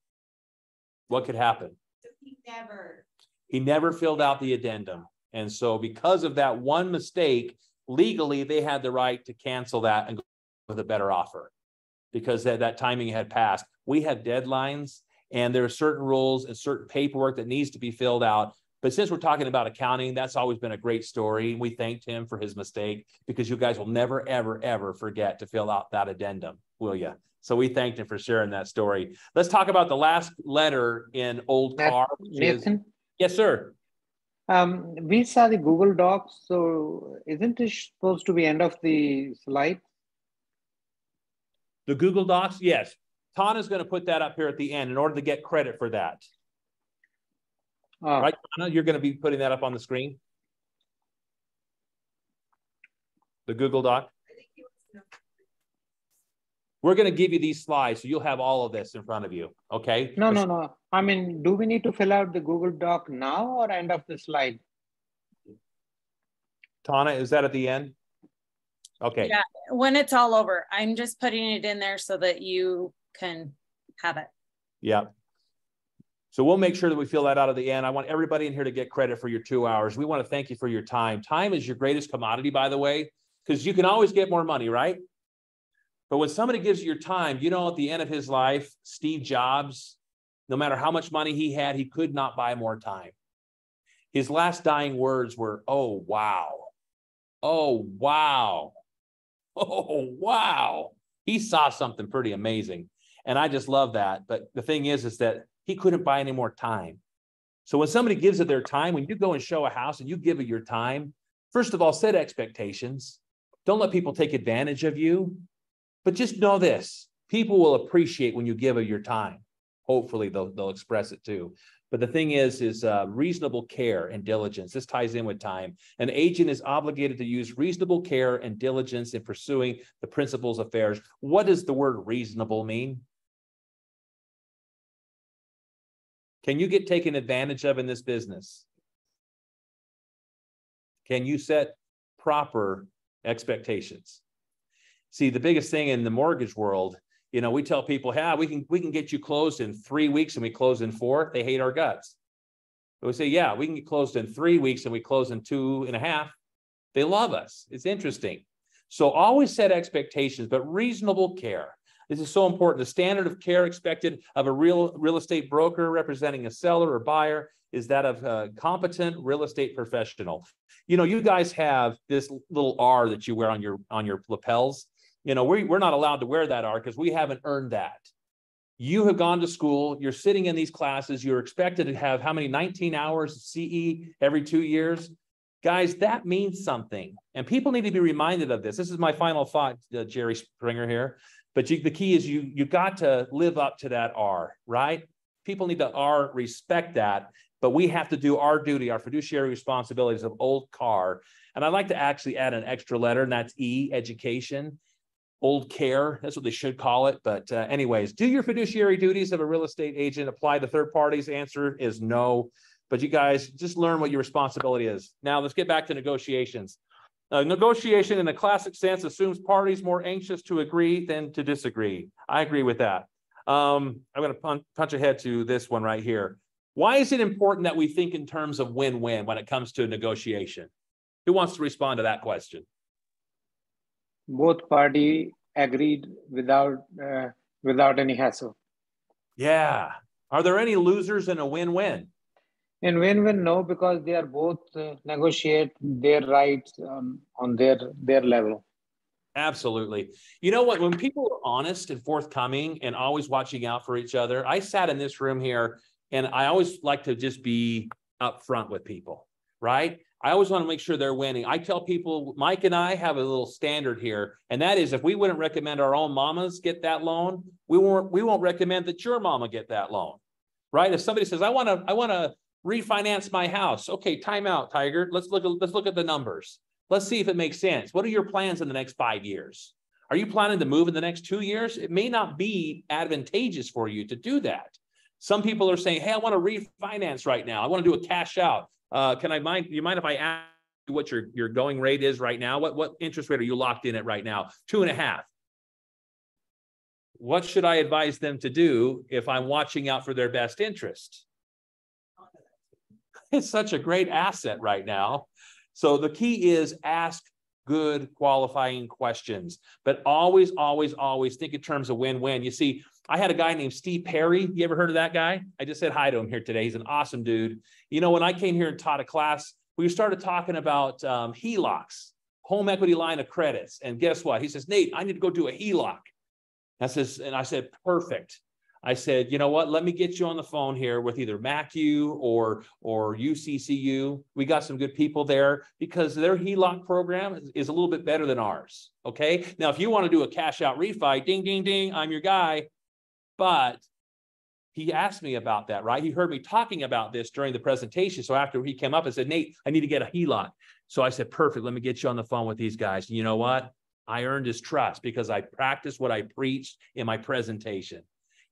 what could happen? He never. He never filled out the addendum. And so because of that one mistake, legally they had the right to cancel that and go with a better offer because that, that timing had passed. We have deadlines and there are certain rules and certain paperwork that needs to be filled out. But since we're talking about accounting, that's always been a great story. We thanked him for his mistake because you guys will never, ever, ever forget to fill out that addendum, will you? So we thanked him for sharing that story. Let's talk about the last letter in Old Car. Nathan? Yes, sir. Um, we saw the Google Docs, so isn't it supposed to be end of the slide? The Google Docs, yes. Tana's going to put that up here at the end in order to get credit for that. Oh. Right, Tana? You're going to be putting that up on the screen? The Google Doc? We're going to give you these slides, so you'll have all of this in front of you, okay? No, no, no. I mean, do we need to fill out the Google Doc now or end of the slide? Tana, is that at the end? Okay. Yeah, when it's all over, I'm just putting it in there so that you can have it. Yeah. So we'll make sure that we fill that out at the end. I want everybody in here to get credit for your two hours. We want to thank you for your time. Time is your greatest commodity, by the way, because you can always get more money, right? But when somebody gives you your time, you know, at the end of his life, Steve Jobs, no matter how much money he had, he could not buy more time. His last dying words were, Oh, wow. Oh, wow. [LAUGHS] Oh, wow. He saw something pretty amazing. And I just love that. But the thing is, is that he couldn't buy any more time. So when somebody gives it their time, when you go and show a house and you give it your time, first of all, set expectations. Don't let people take advantage of you. But just know this, people will appreciate when you give of your time. Hopefully they'll, they'll express it too. But the thing is, is uh, reasonable care and diligence. This ties in with time. An agent is obligated to use reasonable care and diligence in pursuing the principal's affairs. What does the word reasonable mean? Can you get taken advantage of in this business? Can you set proper expectations? See, the biggest thing in the mortgage world, you know, we tell people, "Yeah, we can we can get you closed in three weeks, and we close in four. They hate our guts. But we say, "Yeah, we can get closed in three weeks, and we close in two and a half." They love us. It's interesting. So always set expectations, but reasonable care. This is so important. The standard of care expected of a real real estate broker representing a seller or buyer is that of a competent real estate professional. You know, you guys have this little R that you wear on your on your lapels. You know, we, we're not allowed to wear that R because we haven't earned that. You have gone to school, you're sitting in these classes, you're expected to have how many 19 hours of CE every two years? Guys, that means something. And people need to be reminded of this. This is my final thought, uh, Jerry Springer here. But you, the key is you you got to live up to that R, right? People need to R respect that, but we have to do our duty, our fiduciary responsibilities of old car. And I'd like to actually add an extra letter, and that's E, education, old care. That's what they should call it. But uh, anyways, do your fiduciary duties of a real estate agent apply to third parties? Answer is no. But you guys just learn what your responsibility is. Now let's get back to negotiations. Uh, negotiation in the classic sense assumes parties more anxious to agree than to disagree. I agree with that. Um, I'm going to punch, ahead to this one right here. Why is it important that we think in terms of win-win when it comes to negotiation? Who wants to respond to that question? Both party agreed without uh, without any hassle. Yeah. Are there any losers in a win-win? In win-win, no, because they are both uh, negotiate their rights um, on their their level. Absolutely. You know what? When people are honest and forthcoming and always watching out for each other, I sat in this room here and I always like to just be upfront with people, right? I always want to make sure they're winning. I tell people, Mike and I have a little standard here, and that is if we wouldn't recommend our own mamas get that loan, we won't we won't recommend that your mama get that loan, right? If somebody says, I want to I want to refinance my house, okay, time out, Tiger. Let's look at let's look at the numbers. Let's see if it makes sense. What are your plans in the next five years? Are you planning to move in the next two years? It may not be advantageous for you to do that. Some people are saying, "Hey, I want to refinance right now. I want to do a cash out. Uh, can I mind? You mind if I ask you what your your going rate is right now? What what interest rate are you locked in at right now? Two and a half. What should I advise them to do if I'm watching out for their best interest? [LAUGHS] It's such a great asset right now. So the key is ask good qualifying questions, but always, always, always think in terms of win-win. You see, I had a guy named Steve Perry. You ever heard of that guy? I just said hi to him here today. He's an awesome dude. You know, when I came here and taught a class, we started talking about um, HELOCs, home equity line of credits. And guess what? He says, Nate, I need to go do a HELOC. I says, and I said, perfect. I said, you know what? Let me get you on the phone here with either MacU or or UCCU. We got some good people there because their HELOC program is, a little bit better than ours. Okay. Now, if you want to do a cash out refi, ding, ding, ding, I'm your guy. But he asked me about that, right? He heard me talking about this during the presentation. So after he came up and said, Nate, I need to get a HELOC. So I said, perfect. Let me get you on the phone with these guys. And you know what? I earned his trust because I practiced what I preached in my presentation.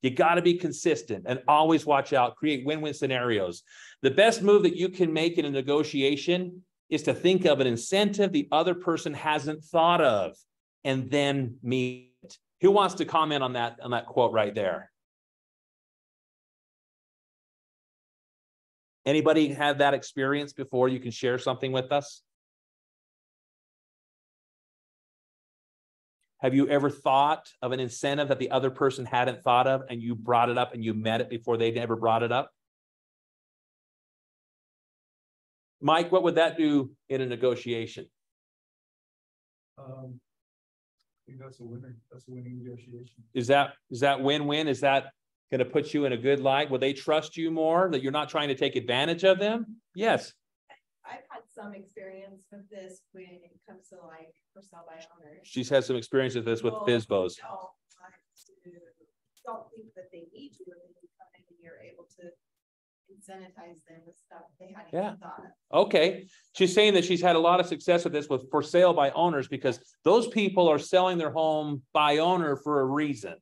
You got to be consistent and always watch out, create win win scenarios. The best move that you can make in a negotiation is to think of an incentive the other person hasn't thought of and then meet. Who wants to comment on that on that quote right there? Anybody had that experience before you can share something with us? Have you ever thought of an incentive that the other person hadn't thought of and you brought it up and you met it before they'd never brought it up? Mike, what would that do in a negotiation? Um, I think that's a winner. That's a winning negotiation. Is that is that win-win? Is that going to put you in a good light? Will they trust you more that you're not trying to take advantage of them? Yes. I've had some experience with this when it comes to like for sale by owners. She's had some experience with this with FSBOs. Don't to, don't think that they need to, and you come in and you're able to incentivize them with stuff they hadn't Yeah. even thought of. Okay, she's saying that she's had a lot of success with this with for sale by owners because those people are selling their home by owner for a reason.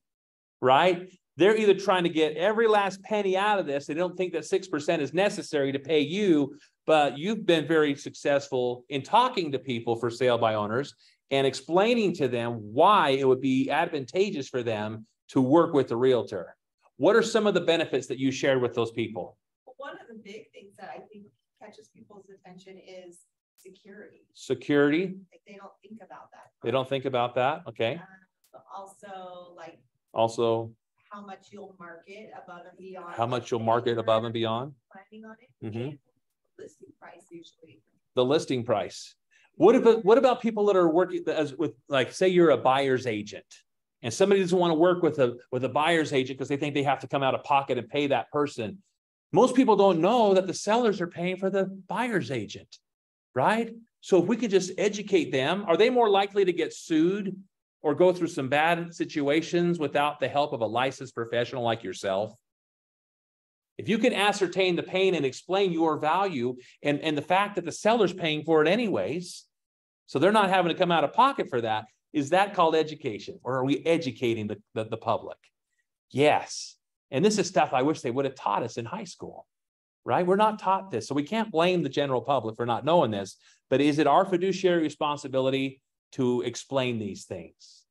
Right? They're either trying to get every last penny out of this. They don't think that six percent is necessary to pay you, but you've been very successful in talking to people for sale by owners and explaining to them why it would be advantageous for them to work with the realtor. What are some of the benefits that you shared with those people? One of the big things that I think catches people's attention is security. Security, Like they don't think about that. They don't think about that, okay? Um, Also, like Also, how much you'll market above and beyond. how much you'll market above and beyond, Planning on it. Mhm. Listing price usually. the listing price. What about, mm-hmm. what about people that are working as with, like, say you're a buyer's agent? And somebody doesn't want to work with a, with a buyer's agent because they think they have to come out of pocket and pay that person. Most people don't know that the sellers are paying for the buyer's agent, right? So if we could just educate them, are they more likely to get sued or go through some bad situations without the help of a licensed professional like yourself? If you can ascertain the pain and explain your value and, and the fact that the seller's paying for it anyways, so they're not having to come out of pocket for that, is that called education? Or are we educating the, the, the public? Yes. And this is stuff I wish they would have taught us in high school, right? We're not taught this. So we can't blame the general public for not knowing this, but is it our fiduciary responsibility to explain these things?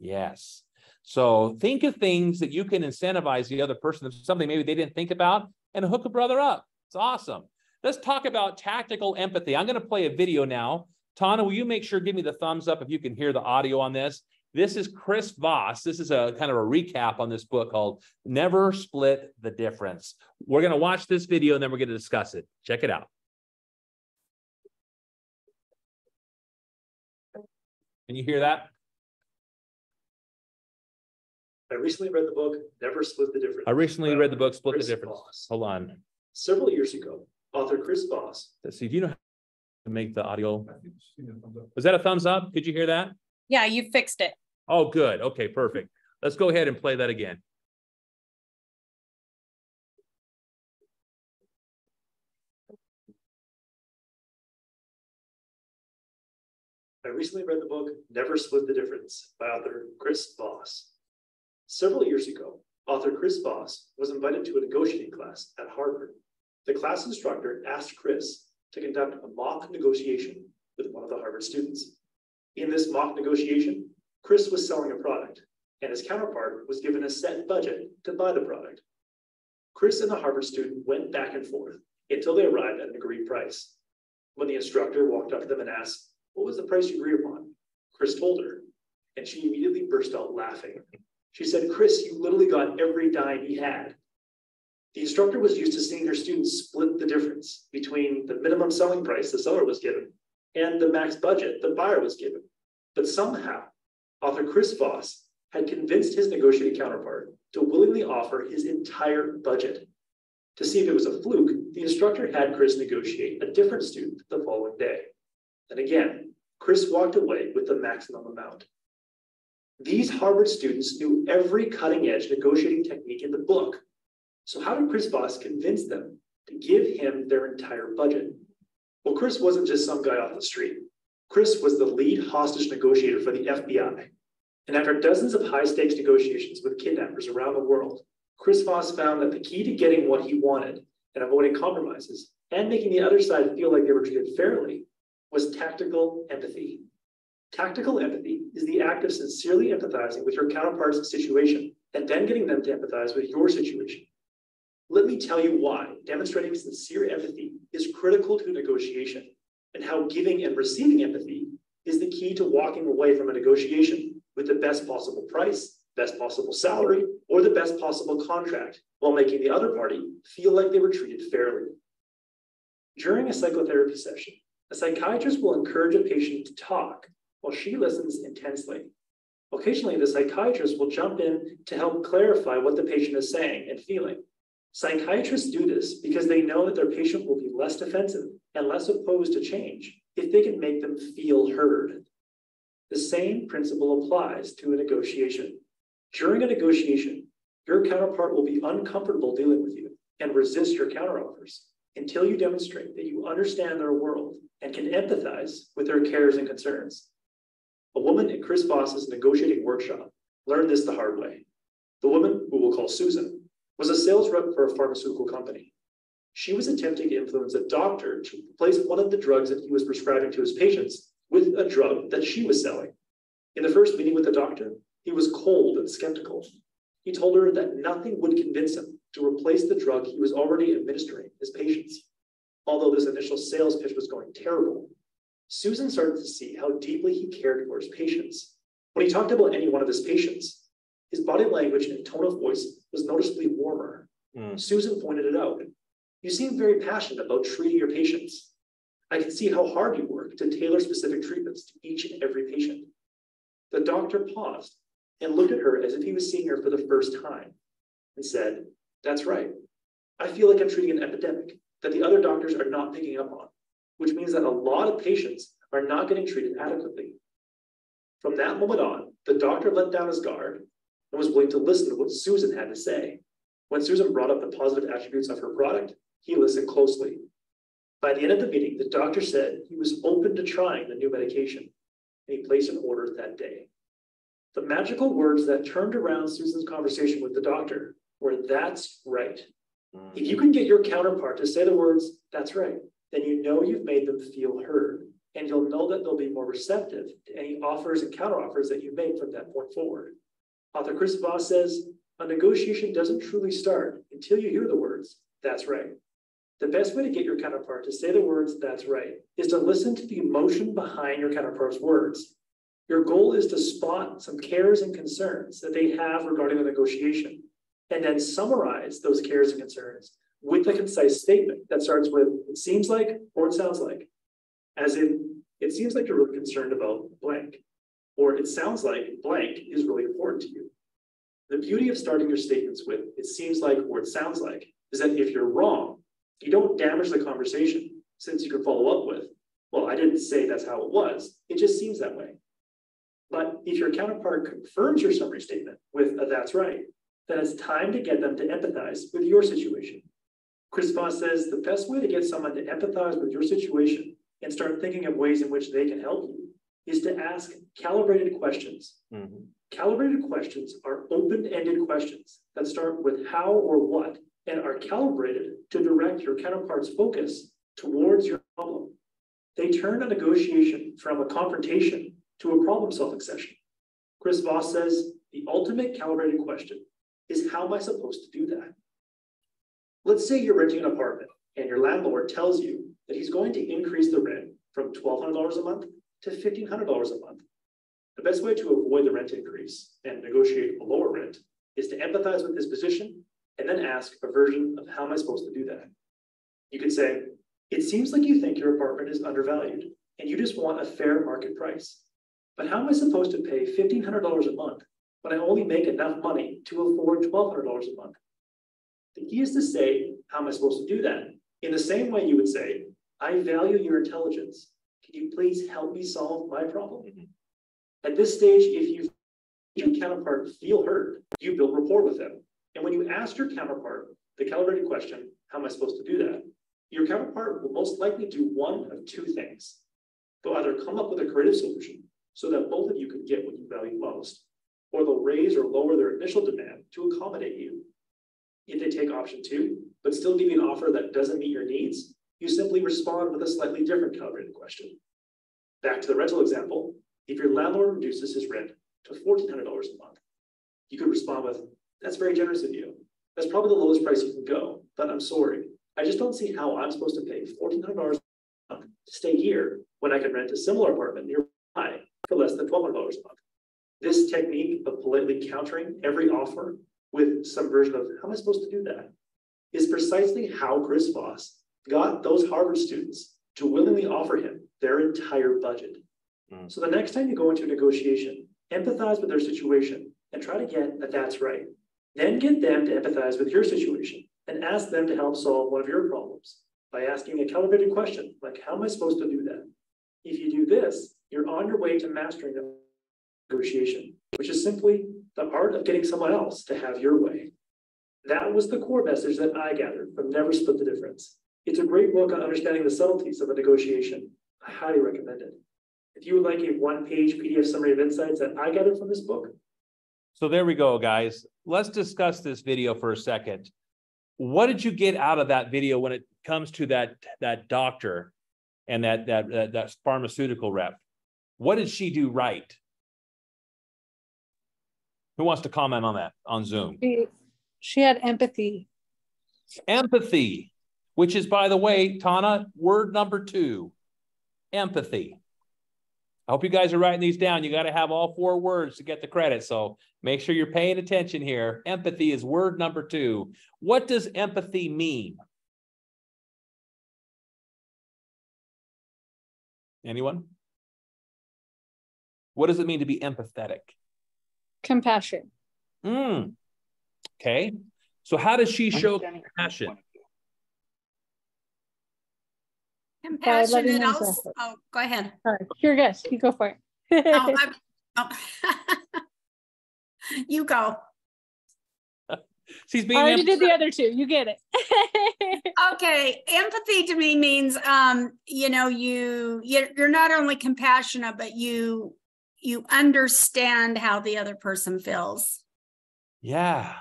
Yes. So think of things that you can incentivize the other person, of something maybe they didn't think about, and hook a brother up. It's awesome. Let's talk about tactical empathy. I'm going to play a video now. Tana, will you make sure give me the thumbs up if you can hear the audio on this? This is Chris Voss. This is a kind of a recap on this book called Never Split the Difference. We're going to watch this video and then we're going to discuss it. Check it out. Can you hear that? I recently read the book Never Split the Difference. I recently read the book Split the Difference. Voss. Hold on. Several years ago, author Chris Voss Let's see. Do you know how to make the audio? Was that a thumbs up? Could you hear that? Yeah, you fixed it. Oh, good. Okay, perfect. Let's go ahead and play that again. I recently read the book Never Split the Difference by author Chris Voss. Several years ago, author Chris Voss was invited to a negotiating class at Harvard. The class instructor asked Chris to conduct a mock negotiation with one of the Harvard students. In this mock negotiation, Chris was selling a product, and his counterpart was given a set budget to buy the product. Chris and the Harvard student went back and forth until they arrived at an agreed price. When the instructor walked up to them and asked, What was the price you agreed upon? Chris told her, and she immediately burst out laughing. She said, Chris, you literally got every dime he had. The instructor was used to seeing their students split the difference between the minimum selling price the seller was given and the max budget the buyer was given. But somehow, author Chris Voss had convinced his negotiating counterpart to willingly offer his entire budget. To see if it was a fluke, the instructor had Chris negotiate a different student the following day. And again, Chris walked away with the maximum amount. These Harvard students knew every cutting edge negotiating technique in the book. So, how did Chris Voss convince them to give him their entire budget? Well, Chris wasn't just some guy off the street. Chris was the lead hostage negotiator for the FBI. And after dozens of high stakes negotiations with kidnappers around the world, Chris Voss found that the key to getting what he wanted and avoiding compromises and making the other side feel like they were treated fairly was tactical empathy. Tactical empathy is the act of sincerely empathizing with your counterpart's situation and then getting them to empathize with your situation. Let me tell you why demonstrating sincere empathy is critical to negotiation and how giving and receiving empathy is the key to walking away from a negotiation with the best possible price, best possible salary, or the best possible contract while making the other party feel like they were treated fairly. During a psychotherapy session, a psychiatrist will encourage a patient to talk while she listens intensely. Occasionally, the psychiatrist will jump in to help clarify what the patient is saying and feeling. Psychiatrists do this because they know that their patient will be less defensive and less opposed to change if they can make them feel heard. The same principle applies to a negotiation. During a negotiation, your counterpart will be uncomfortable dealing with you and resist your counteroffers until you demonstrate that you understand their world and can empathize with their cares and concerns. A woman in Chris Voss's negotiating workshop learned this the hard way. The woman, who we'll call Susan, was a sales rep for a pharmaceutical company. She was attempting to influence a doctor to replace one of the drugs that he was prescribing to his patients with a drug that she was selling. In the first meeting with the doctor, he was cold and skeptical. He told her that nothing would convince him to replace the drug he was already administering his patients. Although this initial sales pitch was going terrible, Susan started to see how deeply he cared for his patients. When he talked about any one of his patients, his body language and tone of voice was noticeably warmer. Mm. Susan pointed it out. You seem very passionate about treating your patients. I can see how hard you work to tailor specific treatments to each and every patient. The doctor paused and looked at her as if he was seeing her for the first time and said, That's right. I feel like I'm treating an epidemic that the other doctors are not picking up on, which means that a lot of patients are not getting treated adequately. From that moment on, the doctor let down his guard and was willing to listen to what Susan had to say. When Susan brought up the positive attributes of her product, he listened closely. By the end of the meeting, the doctor said he was open to trying the new medication, and he placed an order that day. The magical words that turned around Susan's conversation with the doctor were, That's right. Hmm. If you can get your counterpart to say the words, That's right, then you know you've made them feel heard, and you'll know that they'll be more receptive to any offers and counteroffers that you make from that point forward. Author Chris Voss says, a negotiation doesn't truly start until you hear the words, that's right. The best way to get your counterpart to say the words, that's right, is to listen to the emotion behind your counterpart's words. Your goal is to spot some cares and concerns that they have regarding the negotiation, and then summarize those cares and concerns with a concise statement that starts with, it seems like, or it sounds like. As in, it seems like you're really concerned about blank, or it sounds like blank is really important to you. The beauty of starting your statements with it seems like or it sounds like is that if you're wrong, you don't damage the conversation since you can follow up with, well, I didn't say that's how it was. It just seems that way. But if your counterpart confirms your summary statement with a that's right, then it's time to get them to empathize with your situation. Chris Voss says the best way to get someone to empathize with your situation and start thinking of ways in which they can help you is to ask calibrated questions. Mm-hmm. Calibrated questions are open-ended questions that start with how or what and are calibrated to direct your counterpart's focus towards your problem. They turn a negotiation from a confrontation to a problem-solving session. Chris Voss says the ultimate calibrated question is how am I supposed to do that? Let's say you're renting an apartment and your landlord tells you that he's going to increase the rent from $1,200 a month to $1,500 a month. The best way to avoid the rent increase and negotiate a lower rent is to empathize with his position and then ask a version of how am I supposed to do that? You could say, it seems like you think your apartment is undervalued and you just want a fair market price. But how am I supposed to pay $1,500 a month when I only make enough money to afford $1,200 a month? The key is to say, how am I supposed to do that? In the same way you would say, I value your intelligence. Can you please help me solve my problem? Mm-hmm. At this stage, if you your counterpart feel heard, you build rapport with them. And when you ask your counterpart the calibrated question, how am I supposed to do that? Your counterpart will most likely do one of two things. They'll either come up with a creative solution so that both of you can get what you value most, or they'll raise or lower their initial demand to accommodate you. If they take option two, but still give you an offer that doesn't meet your needs, you simply respond with a slightly different calibrated question. Back to the rental example, if your landlord reduces his rent to $1,400 a month, you could respond with, that's very generous of you. That's probably the lowest price you can go, but I'm sorry. I just don't see how I'm supposed to pay $1,400 a month to stay here when I can rent a similar apartment nearby for less than $1,200 a month. This technique of politely countering every offer with some version of how am I supposed to do that is precisely how Chris Voss got those Harvard students to willingly offer him their entire budget. Mm. So the next time you go into a negotiation, empathize with their situation and try to get that that's right. Then get them to empathize with your situation and ask them to help solve one of your problems by asking a calibrated question like, Like, how am I supposed to do that? If you do this, you're on your way to mastering the negotiation, which is simply the art of getting someone else to have your way. That was the core message that I gathered from Never Split the Difference. It's a great book on understanding the subtleties of a negotiation. I highly recommend it. If you would like a one page PDF summary of insights that I gathered from this book. So there we go, guys. Let's discuss this video for a second. What did you get out of that video when it comes to that, that doctor and that, that, that, that pharmaceutical rep? What did she do right? Who wants to comment on that on Zoom? She, she had empathy. Empathy, which is, by the way, Tana, word number two empathy. I hope you guys are writing these down. You got to have all four words to get the credit. So make sure you're paying attention here. Empathy is word number two. What does empathy mean? Anyone? What does it mean to be empathetic? Compassion. Mm. Okay. So how does she show compassion? Compassion letting and them also, oh, go ahead. All right, your guess. You go for it. Oh, [LAUGHS] I'm- oh. [LAUGHS] You go. She's being. I being already did the other two. You get it. [LAUGHS] Okay, empathy to me means, um, you know, you, you're, you're not only compassionate, but you, you understand how the other person feels. Yeah.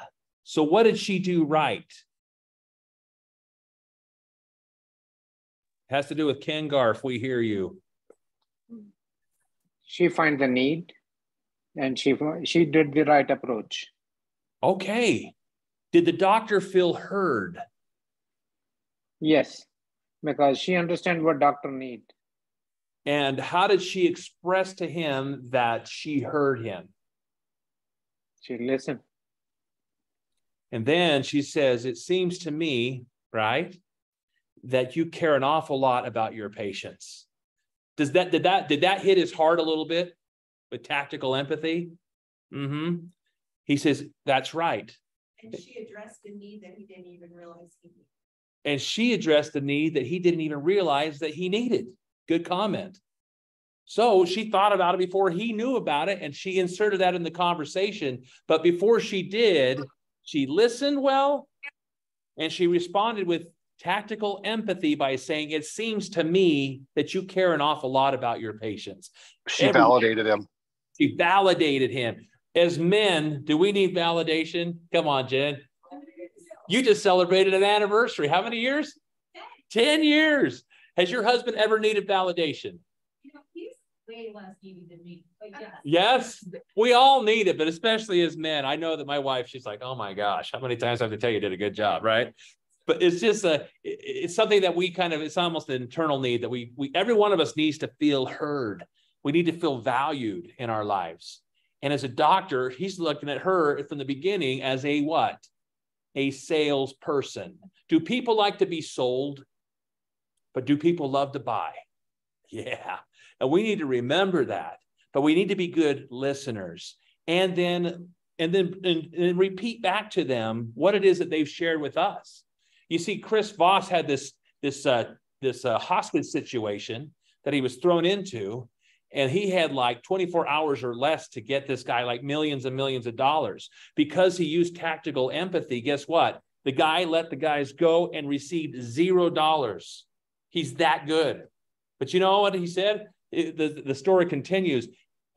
So what did she do right? Has to do with Ken Garff. We hear you. She find the need and she, she did the right approach. Okay. Did the doctor feel heard? Yes, because she understand what doctor need. And how did she express to him that she heard him? She listened. And then she says, It seems to me, right, that you care an awful lot about your patients. Does that did that did that hit his heart a little bit with tactical empathy? Mm-hmm. He says, That's right. And she addressed a need that he didn't even realize he needed. And she addressed the need that he didn't even realize that he needed. Good comment. So she thought about it before he knew about it, and she inserted that in the conversation. But before she did, she listened well and she responded with tactical empathy by saying, It seems to me that you care an awful lot about your patients. She Every- validated him. She validated him. As men, do we need validation? Come on, Jen. You just celebrated an anniversary. How many years? 10 years. Has your husband ever needed validation? You know, he's way less needy than me, but yes. Yes, we all need it, but especially as men. I know that my wife, she's like, oh my gosh, how many times I have to tell you, you did a good job, right? But it's just a, it's something that we kind of, it's almost an internal need that we, we, every one of us needs to feel heard. We need to feel valued in our lives. And as a doctor, he's looking at her from the beginning as a what? A salesperson. Do people like to be sold? But do people love to buy? [LAUGHS] Yeah. And we need to remember that. But we need to be good listeners. And then and then and, and repeat back to them what it is that they've shared with us. You see, Chris Voss had this this uh, this uh, hospice situation that he was thrown into, and he had like 24 hours or less to get this guy like millions and millions of dollars because he used tactical empathy. Guess what? The guy let the guys go and received zero dollars. He's that good. But you know what he said? It- the, the story continues.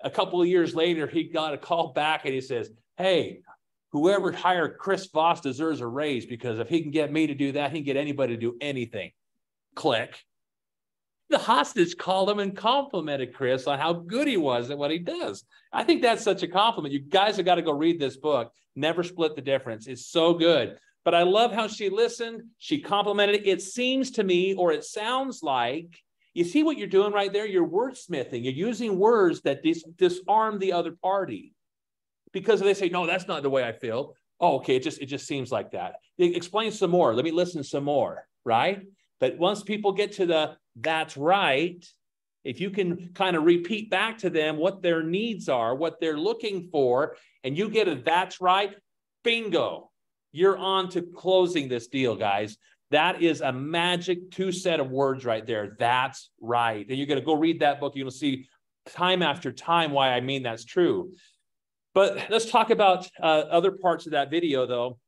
A couple of years later, he got a call back and he says, Hey, whoever hired Chris Voss deserves a raise because if he can get me to do that, he can get anybody to do anything. Click. The hostage called him and complimented Chris on how good he was at what he does. I think that's such a compliment. You guys have got to go read this book. Never split the difference. It's so good. But I love how she listened. She complimented it. It seems to me, or it sounds like, you see what you're doing right there? You're wordsmithing. You're using words that dis- disarm the other party because they say, no, that's not the way I feel. Oh, okay. It just, it just seems like that. Explain some more. Let me listen some more. Right. But once people get to the, that's right. If you can kind of repeat back to them what their needs are, what they're looking for, and you get a that's right, bingo, you're on to closing this deal, guys. That is a magic two set of words right there. That's right. And you're going to go read that book. You'll see time after time why I mean that's true. But let's talk about uh, other parts of that video, though.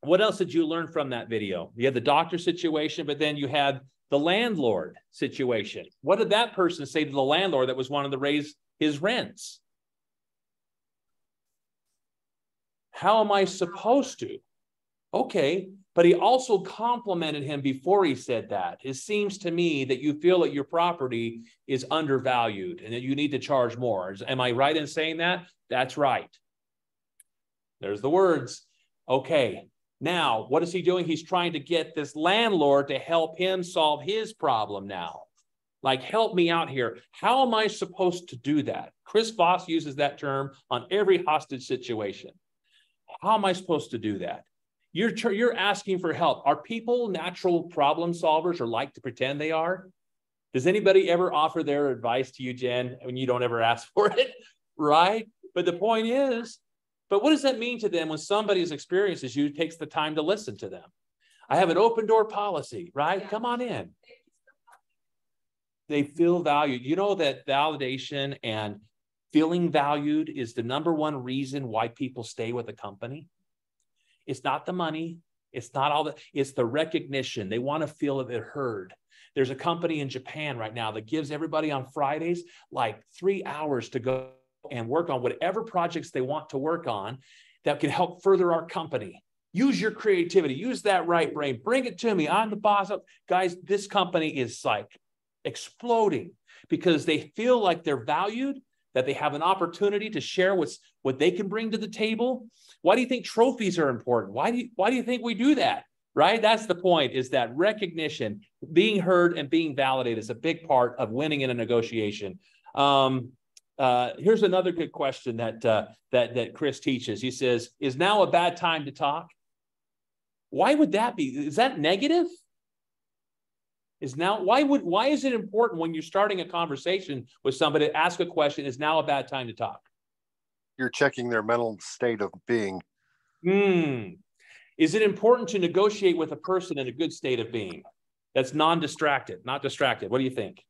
What else did you learn from that video? You had the doctor situation, but then you had the landlord situation. What did that person say to the landlord that was wanting to raise his rents? How am I supposed to? Okay, but he also complimented him before he said that. It seems to me that you feel that your property is undervalued and that you need to charge more. Am I right in saying that? That's right. There's the words. Okay, now what is he doing? He's trying to get this landlord to help him solve his problem now. Like, help me out here. How am I supposed to do that? Chris Voss uses that term on every hostage situation. How am I supposed to do that? You're, you're asking for help. Are people natural problem solvers or like to pretend they are? Does anybody ever offer their advice to you, Jen, when you don't ever [LAUGHS] ask for it? right? But the point is, but what does that mean to them when somebody's experiences you takes the time to listen to them? I have an open door policy, right? Come on in. They feel valued. You know that validation and feeling valued is the number one reason why people stay with a company. It's not the money. It's not all the, it's the recognition. They want to feel that they're heard. There's a company in Japan right now that gives everybody on Fridays like three hours to go and work on whatever projects they want to work on that can help further our company. Use your creativity, use that right brain, bring it to me. I'm the boss. Guys, this company is like exploding because they feel like they're valued, that they have an opportunity to share what's what they can bring to the table. Why do you think trophies are important? Why do you, why do you think we do that? Right? That's the point is that recognition, being heard and being validated is a big part of winning in a negotiation. Um, uh, here's another good question that uh, that that Chris teaches. He says, "Is now a bad time to talk?" Why would that be? Is that negative? Is now why would why is it important when you're starting a conversation with somebody to ask a question? Is now a bad time to talk? You're checking their mental state of being. Hmm. Is it important to negotiate with a person in a good state of being? That's non-distracted, not distracted. What do you think?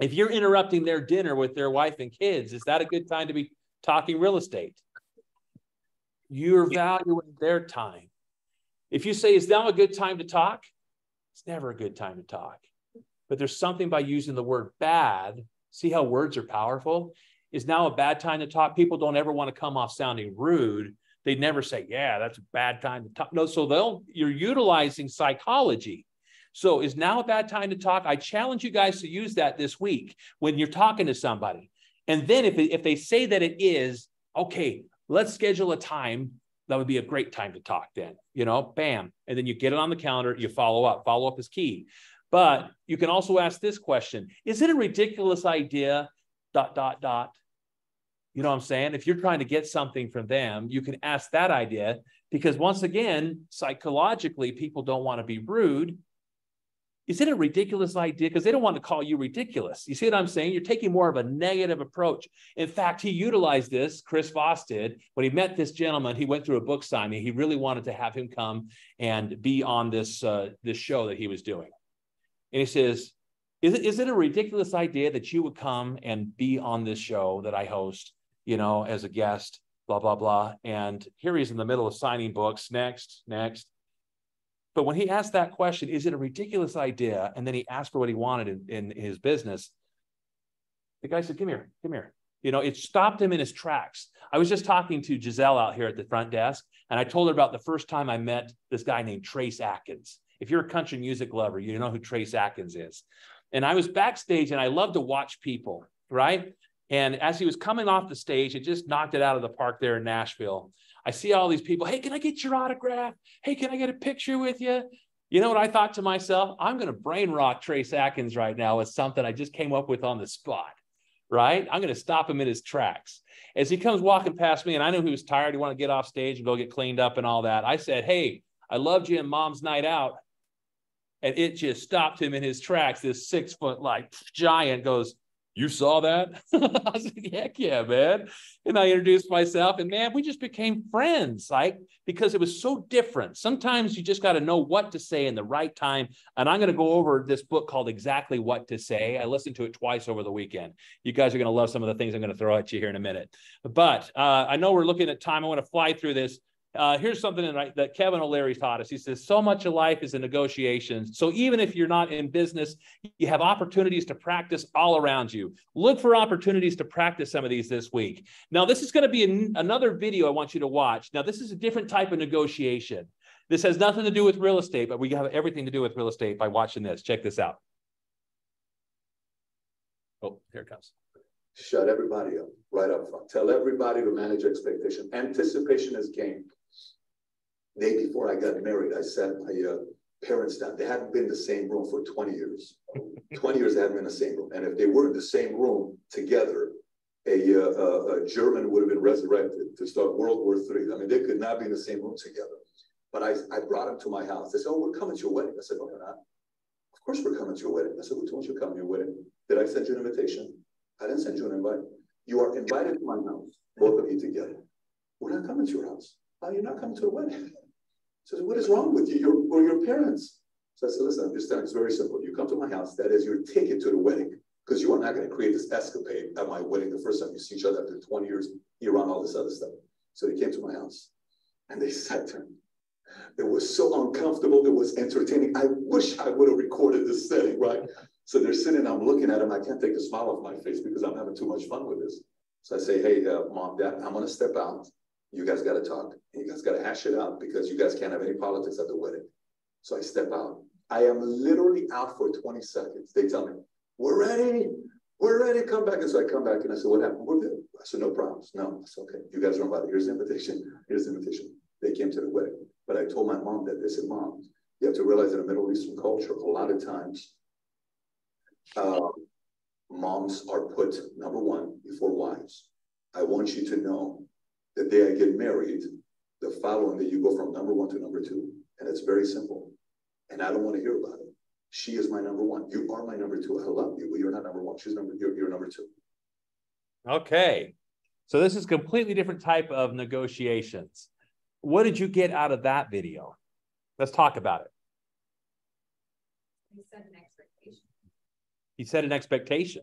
If you're interrupting their dinner with their wife and kids, is that a good time to be talking real estate? You're valuing their time. If you say, is now a good time to talk? It's never a good time to talk. But there's something by using the word bad. See how words are powerful? Is now a bad time to talk? People don't ever want to come off sounding rude. They never say, yeah, that's a bad time to talk. No, so they'll you're utilizing psychology. So is now a bad time to talk? I challenge you guys to use that this week when you're talking to somebody. And then if, if they say that it is, okay, let's schedule a time. That would be a great time to talk then, you know, bam. And then you get it on the calendar, you follow up. Follow up is key. But you can also ask this question Is it a ridiculous idea? Dot, dot, dot. You know what I'm saying? If you're trying to get something from them, you can ask that idea because once again, psychologically, people don't want to be rude is it a ridiculous idea? Because they don't want to call you ridiculous. You see what I'm saying? You're taking more of a negative approach. In fact, he utilized this, Chris Voss did, when he met this gentleman, he went through a book signing. He really wanted to have him come and be on this, uh, this show that he was doing. And he says, is it, is it a ridiculous idea that you would come and be on this show that I host, you know, as a guest, blah, blah, blah. And here he's in the middle of signing books. Next, next. But when he asked that question, is it a ridiculous idea? And then he asked for what he wanted in, in his business. The guy said, Come here, come here. You know, it stopped him in his tracks. I was just talking to Giselle out here at the front desk, and I told her about the first time I met this guy named Trace Atkins. If you're a country music lover, you know who Trace Atkins is. And I was backstage, and I love to watch people, right? And as he was coming off the stage, it just knocked it out of the park there in Nashville. I see all these people. Hey, can I get your autograph? Hey, can I get a picture with you? You know what I thought to myself? I'm going to brain rock Trace Atkins right now with something I just came up with on the spot, right? I'm going to stop him in his tracks. As he comes walking past me, and I knew he was tired, he wanted to get off stage and go get cleaned up and all that. I said, Hey, I loved you in Mom's Night Out. And it just stopped him in his tracks. This six foot like giant goes, You saw that? [LAUGHS] I was like, heck yeah, man. And I introduced myself, and man, we just became friends, like because it was so different. Sometimes you just got to know what to say in the right time. And I'm going to go over this book called Exactly What to Say. I listened to it twice over the weekend. You guys are going to love some of the things I'm going to throw at you here in a minute. But uh, I know we're looking at time. I want to fly through this. Uh, here's something that, that Kevin O'Leary taught us. He says, so much of life is a negotiation. So even if you're not in business, you have opportunities to practice all around you. Look for opportunities to practice some of these this week. Now, this is going to be an, another video I want you to watch. Now, this is a different type of negotiation. This has nothing to do with real estate, but we have everything to do with real estate by watching this. Check this out. Oh, here it comes. Shut everybody up right up front. Tell everybody to manage expectation. Anticipation is game day before I got married, I sat my uh, parents down. They hadn't been in the same room for 20 years. [LAUGHS] 20 years they hadn't been in the same room. And if they were in the same room together, a, uh, a German would have been resurrected to start World War III. I mean, they could not be in the same room together. But I, I brought them to my house. They said, oh, we're coming to your wedding. I said, no, we're not. Of course we're coming to your wedding. I said, who told you to come to your wedding? Did I send you an invitation? I didn't send you an invite. You are invited to my house, both of you together. We're not coming to your house. Oh, you're not coming to the wedding. [LAUGHS] says, what is wrong with you? You're, or your parents? So I said, listen, understand, it's very simple. You come to my house, that is your ticket to the wedding, because you are not going to create this escapade at my wedding the first time you see each other after 20 years, on all this other stuff. So they came to my house and they [LAUGHS] sat there. It was so uncomfortable. It was entertaining. I wish I would have recorded this setting, right? So they're sitting, I'm looking at them. I can't take the smile off my face because I'm having too much fun with this. So I say, hey, uh, mom, dad, I'm going to step out. You guys got to talk. You guys got to hash it out because you guys can't have any politics at the wedding. So I step out. I am literally out for 20 seconds. They tell me, we're ready. We're ready. Come back. And so I come back and I said, what happened? We're good. I said, no problems. No. I said, okay. You guys are invited. Here's the invitation. Here's the invitation. They came to the wedding. But I told my mom that they said, mom, you have to realize in a Middle Eastern culture, a lot of times, uh, moms are put number one before wives. I want you to know the day I get married, the following day you go from number one to number two. And it's very simple. And I don't want to hear about it. She is my number one. You are my number two. I love you, but you're not number one. She's number you're, you're number two. Okay. So this is completely different type of negotiations. What did you get out of that video? Let's talk about it. He set an expectation. He set an expectation.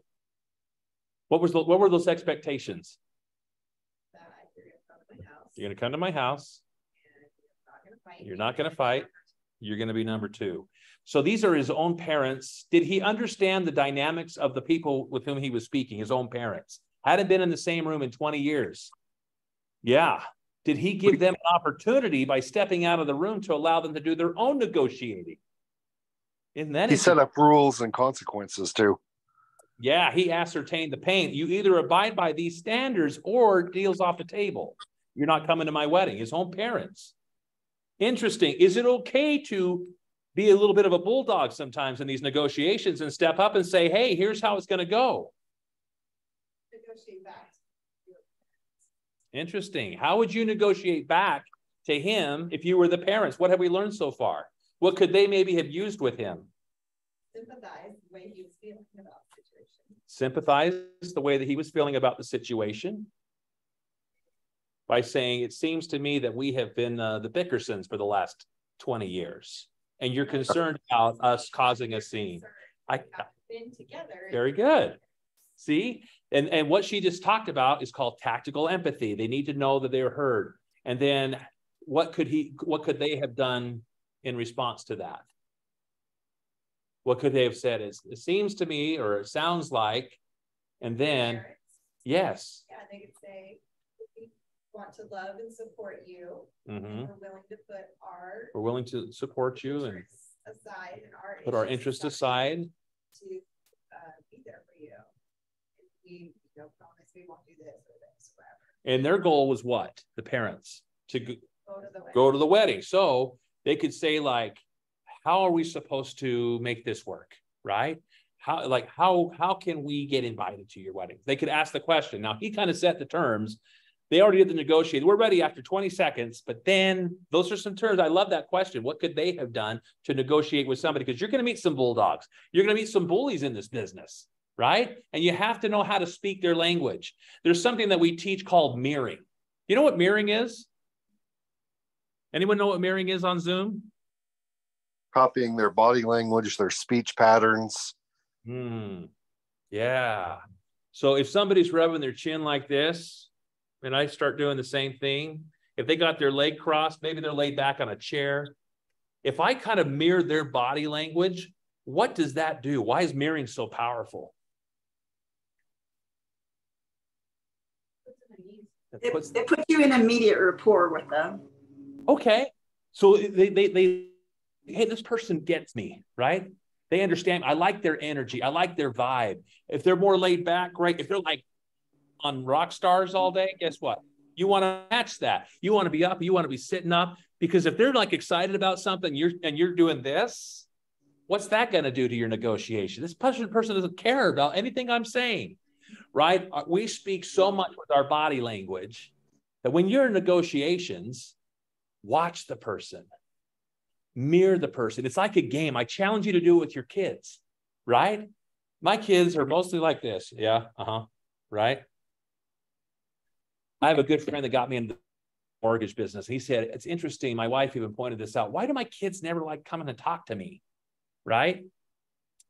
What was the, what were those expectations? You're going to come to my house. You're not going to fight. You're going to be number two. So these are his own parents. Did he understand the dynamics of the people with whom he was speaking, his own parents? Hadn't been in the same room in 20 years. Yeah. Did he give them an opportunity by stepping out of the room to allow them to do their own negotiating? Isn't that he set up rules and consequences too. Yeah, he ascertained the pain. You either abide by these standards or deals off the table. You're not coming to my wedding, his own parents. Interesting. Is it okay to be a little bit of a bulldog sometimes in these negotiations and step up and say, hey, here's how it's going to go? Negotiate back. Interesting. How would you negotiate back to him if you were the parents? What have we learned so far? What could they maybe have used with him? Sympathize the way he was feeling about the situation. Sympathize the way that he was feeling about the situation by saying, It seems to me that we have been uh, the Bickersons for the last 20 years, and you're concerned about us causing a scene. I, been together. very good. See? And, and what she just talked about is called tactical empathy. They need to know that they're heard. And then what could he what could they have done in response to that? What could they have said is it seems to me or it sounds like, and then yes. Yeah, they could say, want to love and support you. Mhm. And we're willing to put our We're willing to support you and aside and our put our interests interests aside. to uh, be there for you. If we, you know, promise we won't do this or this, whatever. And their goal was what? The parents to go, Go to the wedding. go to the wedding. So they could say like, how are we supposed to make this work? Right? How like how how can we get invited to your wedding? They could ask the question. Now he kind of set the terms. They already did the negotiate. We're ready after 20 seconds, but then those are some terms. I love that question. What could they have done to negotiate with somebody? Because you're going to meet some bulldogs. You're going to meet some bullies in this business. right? And you have to know how to speak their language. There's something that we teach called mirroring. You know what mirroring is? Anyone know what mirroring is on Zoom? Copying their body language, their speech patterns. Hmm. Yeah. So if somebody's rubbing their chin like this, and I start doing the same thing, if they got their leg crossed, maybe they're laid back on a chair. If I kind of mirror their body language, what does that do? Why is mirroring so powerful? It, puts, it puts you in immediate rapport with them. Okay. So they, they, they, hey, this person gets me, right? They understand. I like their energy. I like their vibe. If they're more laid back, right? If they're like on rock stars all day, guess what? You want to match that. You want to be up. You want to be sitting up because if they're like excited about something, you're and you're doing this. What's that going to do to your negotiation? This person person doesn't care about anything I'm saying, right? Uh, we speak so much with our body language that when you're in negotiations, watch the person, mirror the person. It's like a game. I challenge you to do it with your kids, right? My kids are mostly like this. Yeah, uh huh, right? I have a good friend that got me into the mortgage business. He said, It's interesting. My wife even pointed this out. Why do my kids never like coming and talk to me? Right?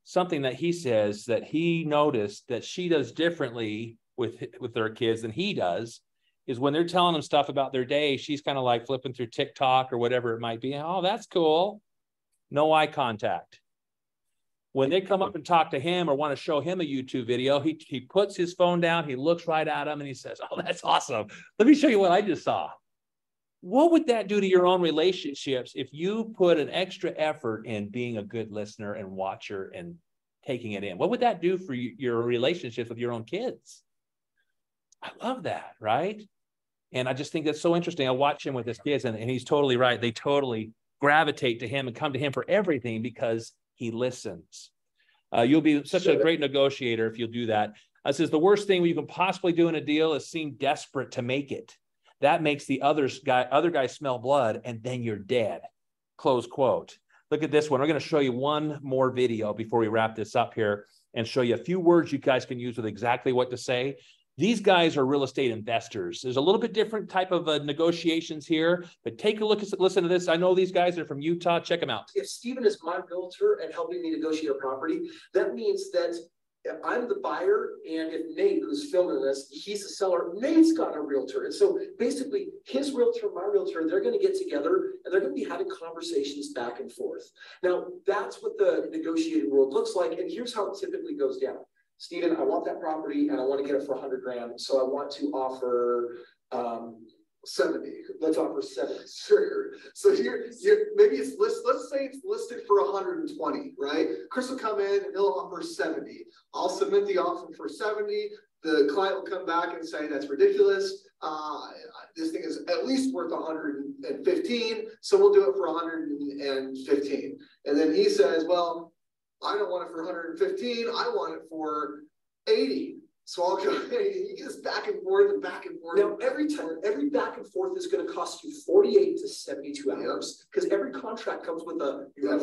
Something that he says that he noticed that she does differently with, with their kids than he does is when they're telling them stuff about their day, she's kind of like flipping through TikTok or whatever it might be. Oh, that's cool. No eye contact when they come up and talk to him or want to show him a YouTube video, he, he puts his phone down, he looks right at him and he says, Oh, that's awesome. Let me show you what I just saw. What would that do to your own relationships if you put an extra effort in being a good listener and watcher and taking it in? What would that do for your relationships with your own kids? I love that, right? And I just think that's so interesting. I watch him with his kids, and, and he's totally right. They totally gravitate to him and come to him for everything because he listens. Uh, you'll be such a great negotiator if you'll do that. I says the worst thing you can possibly do in a deal is seem desperate to make it. That makes the others guy other guy smell blood, and then you're dead. Close quote. Look at this one. We're going to show you one more video before we wrap this up here and show you a few words you guys can use with exactly what to say. These guys are real estate investors. There's a little bit different type of uh, negotiations here, but take a look, listen to this. I know these guys are from Utah. Check them out. If Stephen is my realtor and helping me negotiate a property, that means that I'm the buyer, and if Nate, who's filming this, he's the seller, Nate's got a realtor. And so basically, his realtor, my realtor, they're going to get together and they're going to be having conversations back and forth. Now, that's what the negotiating world looks like. And here's how it typically goes down. Stephen, I want that property and I want to get it for 100 grand. So I want to offer um, 70. Let's offer 70. [LAUGHS] Sure. So here, here maybe it's list, let's say it's listed for 120, right? Chris will come in and he'll offer 70. I'll submit the offer for 70. The client will come back and say that's ridiculous. Uh, this thing is at least worth 115, so we'll do it for 115. And then he says, well, I don't want it for 115. I want it for 80. So I'll go, [LAUGHS] he gets back and forth and back and forth. Now, every time, every back and forth is going to cost you 48 to 72 hours because every contract comes with a you have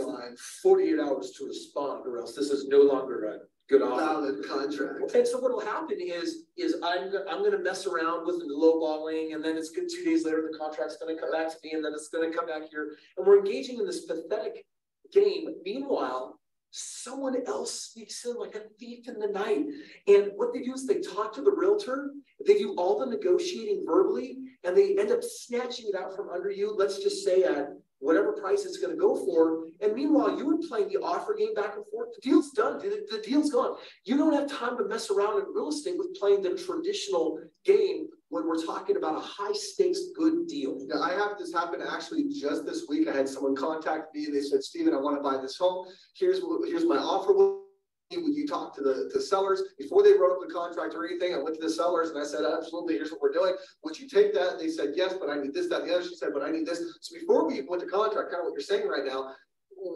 48 hours to respond, or else this is no longer a good offer. Valid contract. And so what will happen is, is I'm, I'm going to mess around with the lowballing, and then it's good two days later, the contract's going to come back to me, and then it's going to come back here. And we're engaging in this pathetic game. Meanwhile, someone else sneaks in like a thief in the night. And what they do is they talk to the realtor, they do all the negotiating verbally, and they end up snatching it out from under you, let's just say at whatever price it's going to go for. And meanwhile, you were playing the offer game back and forth. The deal's done. The, the deal's gone. You don't have time to mess around in real estate with playing the traditional game when we're talking about a high stakes good deal. Yeah, I have this happen actually just this week. I had someone contact me. and They said, Stephen, I want to buy this home. Here's here's my offer. Would you talk to the, the sellers before they wrote up the contract or anything? I went to the sellers and I said, absolutely, here's what we're doing. Would you take that? They said, yes, but I need this, that, the other. She said, but I need this. So before we went to contract, kind of what you're saying right now,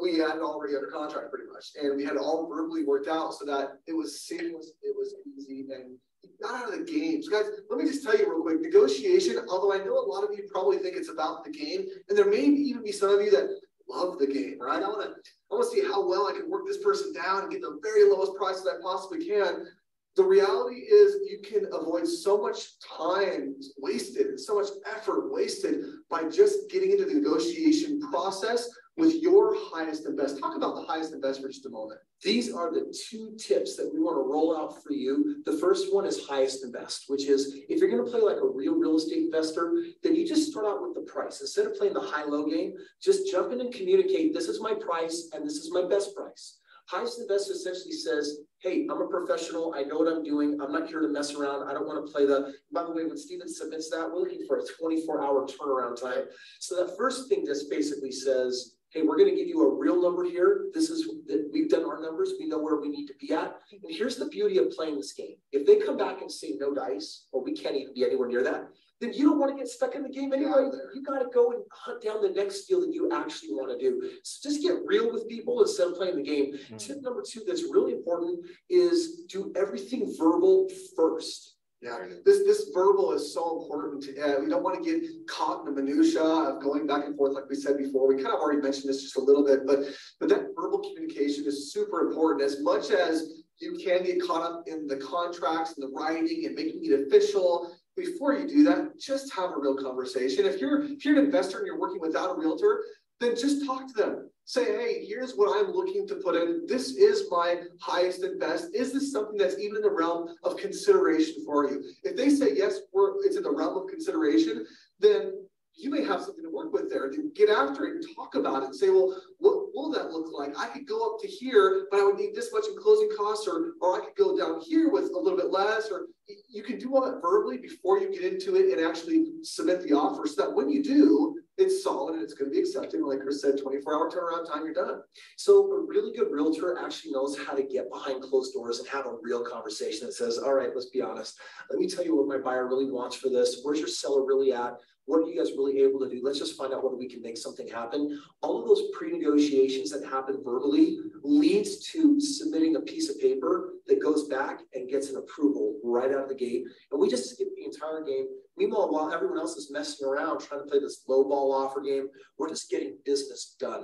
we had it already under contract pretty much. And we had it all verbally worked out so that it was seamless, it was easy, and got out of the games. Guys, let me just tell you real quick, negotiation, although I know a lot of you probably think it's about the game, and there may even be some of you that love the game, right? I want to, I want to see how well I can work this person down and get the very lowest price that I possibly can. The reality is you can avoid so much time wasted and so much effort wasted by just getting into the negotiation process with your highest and best. Talk about the highest and best for just a moment. These are the two tips that we want to roll out for you. The first one is highest and best, which is if you're going to play like a real real estate investor, then you just start out with the price. Instead of playing the high-low game, just jump in and communicate, this is my price and this is my best price. Highest and best essentially says, hey, I'm a professional. I know what I'm doing. I'm not here to mess around. I don't want to play the, by the way, when Stephen submits that, we're looking for a 24 hour turnaround time. So that first thing just basically says, hey, we're going to give you a real number here. This is, that we've done our numbers. We know where we need to be at. And here's the beauty of playing this game. If they come back and say no dice, or we can't even be anywhere near that, then you don't want to get stuck in the game anyway. You got to go and hunt down the next deal that you actually want to do. So just get real with people instead of playing the game. Mm-hmm. Tip number two that's really important is do everything verbal first. Yeah, this this verbal is so important. To, Uh, we don't want to get caught in the minutia of going back and forth, like we said before. We kind of already mentioned this just a little bit, but but that verbal communication is super important. As much as you can get caught up in the contracts and the writing and making it official, before you do that, just have a real conversation. If you're if you're an investor and you're working without a realtor, then just talk to them. Say, hey, here's what I'm looking to put in. This is my highest and best. Is this something that's even in the realm of consideration for you? If they say yes, it's in the realm of consideration, then you may have something to work with there. To get after it and talk about it and say, well, what will that look like? I could go up to here, but I would need this much in closing costs, or or I could go down here with a little bit less, or you can do all that verbally before you get into it and actually submit the offer so that when you do, it's solid and it's going to be accepted. Like Chris said, 24 hour turnaround time, you're done. So a really good realtor actually knows how to get behind closed doors and have a real conversation that says, all right, let's be honest. Let me tell you what my buyer really wants for this. Where's your seller really at? What are you guys really able to do? Let's just find out whether we can make something happen. All of those pre-negotiations that happen verbally leads to submitting a piece of paper that goes back and gets an approval right out of the gate. And we just skip the entire game. Meanwhile, while everyone else is messing around trying to play this low ball offer game, we're just getting business done.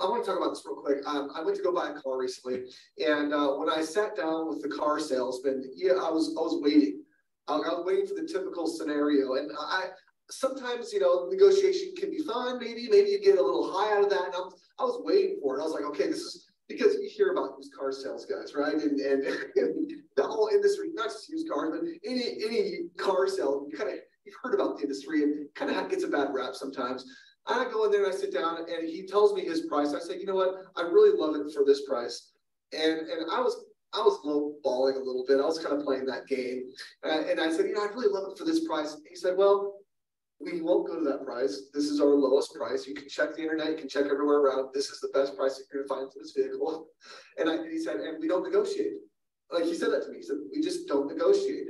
I want to talk about this real quick. Um, I went to go buy a car recently, and uh, when I sat down with the car salesman, yeah, I was I was waiting. I was waiting for the typical scenario, and I sometimes, you know, negotiation can be fun. Maybe, maybe you get a little high out of that. And I'm, I was waiting for it. I was like, okay, this is because you hear about used car sales guys, right? And, and, [LAUGHS] the whole industry, not just used cars, but any any car sale, you kind of you've heard about the industry and kind of gets a bad rap sometimes. I go in there and I sit down and he tells me his price. I say, you know what? I really love it for this price. And and I was I was low balling a little bit. I was kind of playing that game. Uh, and I said, you know, I really love it for this price. He said, well, we won't go to that price. This is our lowest price. You can check the internet, you can check everywhere around. This is the best price you're to find for this vehicle. [LAUGHS] And, I, he said, and we don't negotiate. Like he said that to me. He said, we just don't negotiate.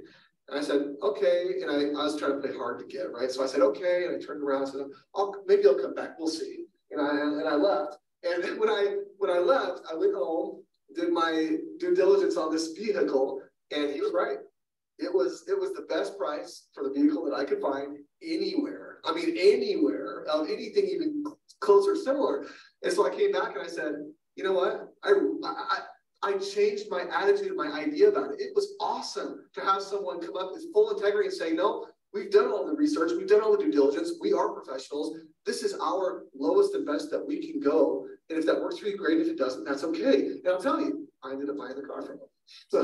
And I said, okay. And I, I was trying to play hard to get, right? So I said, okay. And I turned around and said, I'll, maybe I'll come back. We'll see. And I, and I left. And [LAUGHS] when I, when I left, I went home, did my due diligence on this vehicle, and he was right. It was it was the best price for the vehicle that I could find anywhere. I mean, anywhere of anything even close or similar. And so I came back and I said, you know what? I, I, I changed my attitude, my idea about it. It was awesome to have someone come up with full integrity and say, no, we've done all the research, we've done all the due diligence, we are professionals. This is our lowest and best that we can go. And if that works for you, great. If it doesn't, that's okay. And I'll tell you, I ended up buying the car from them. So,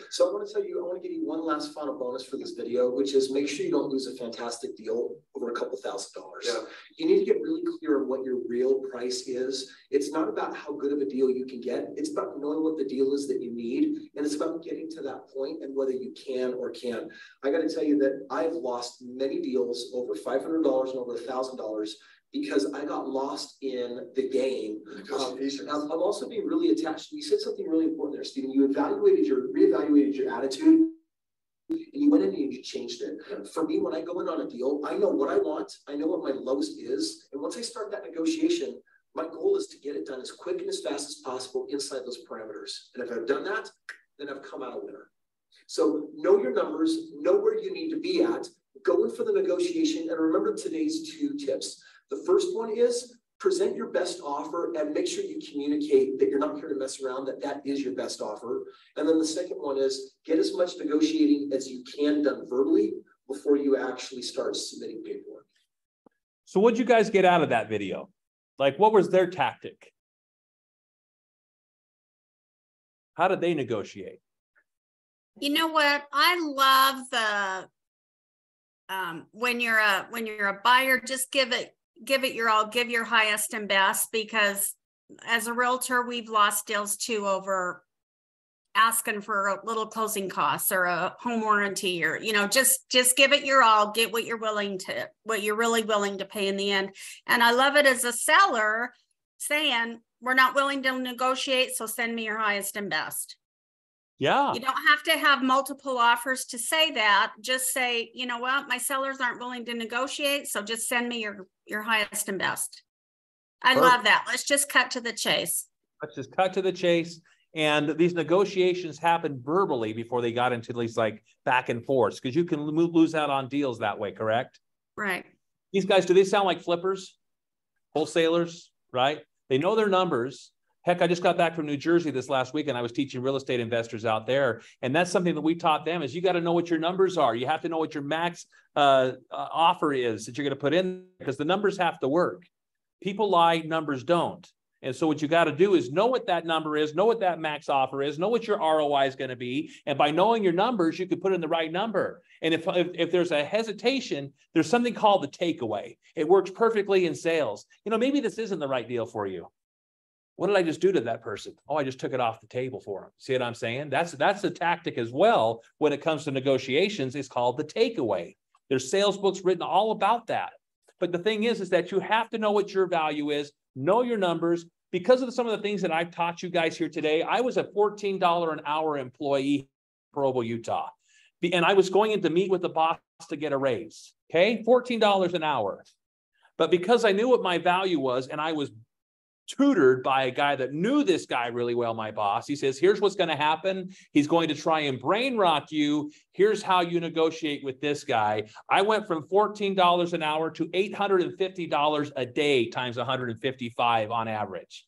[LAUGHS] so I want to tell you, I want to give you one last final bonus for this video, which is make sure you don't lose a fantastic deal over a couple thousand dollars. Yeah. You need to get really clear on what your real price is. It's not about how good of a deal you can get. It's about knowing what the deal is that you need. And it's about getting to that point and whether you can or can't. I got to tell you that I've lost many deals over $500 and over $1,000 because I got lost in the game. Um, I'm, I'm, also being really attached. You said something really important there, Stephen. You evaluated your reevaluated your attitude. And you went in and you changed it. For me, when I go in on a deal, I know what I want. I know what my lowest is. And once I start that negotiation, my goal is to get it done as quick and as fast as possible inside those parameters. And if I've done that, then I've come out a winner. So know your numbers, know where you need to be at, go in for the negotiation, and remember today's two tips. The first one is present your best offer and make sure you communicate that you're not here to mess around, that that is your best offer. And then the second one is get as much negotiating as you can done verbally before you actually start submitting paperwork. So what'd you guys get out of that video? Like, what was their tactic? How did they negotiate? You know what? I love the um when you're a when you're a buyer, just give it give it your all, give your highest and best because as a realtor, we've lost deals too over asking for a little closing costs or a home warranty or you know just just give it your all get what you're willing to what you're really willing to pay in the end. And i love it as a seller saying we're not willing to negotiate so send me your highest and best yeah you don't have to have multiple offers to say that just say you know what my sellers aren't willing to negotiate so just send me your your highest and best i Perfect. love that let's just cut to the chase Let's just cut to the chase. And these negotiations happened verbally before they got into these like back and forths because you can lose out on deals that way, correct? right These guys, do they sound like flippers, wholesalers, right? They know their numbers. Heck, I just got back from New Jersey this last week and I was teaching real estate investors out there. And that's something that we taught them is you got to know what your numbers are. You have to know what your max uh, uh, offer is that you're going to put in because the numbers have to work. People lie, numbers don't. And so what you got to do is know what that number is, know what that max offer is, know what your ROI is going to be. And by knowing your numbers, you can put in the right number. And if, if, if there's a hesitation, there's something called the takeaway. It works perfectly in sales. You know, maybe this isn't the right deal for you. What did I just do to that person? Oh, I just took it off the table for him. See what I'm saying? That's that's a tactic as well when it comes to negotiations. It's called the takeaway. There's sales books written all about that. But the thing is, is that you have to know what your value is, know your numbers. Because of some of the things that I've taught you guys here today, I was a $14 an hour employee Provo, Utah. And I was going in to meet with the boss to get a raise. Okay, $14 an hour. But because I knew what my value was and I was tutored by a guy that knew this guy really well, my boss. He says, Here's what's going to happen. He's going to try and brain rock you. Here's how you negotiate with this guy. I went from $14 an hour to $850 a day times 155 on average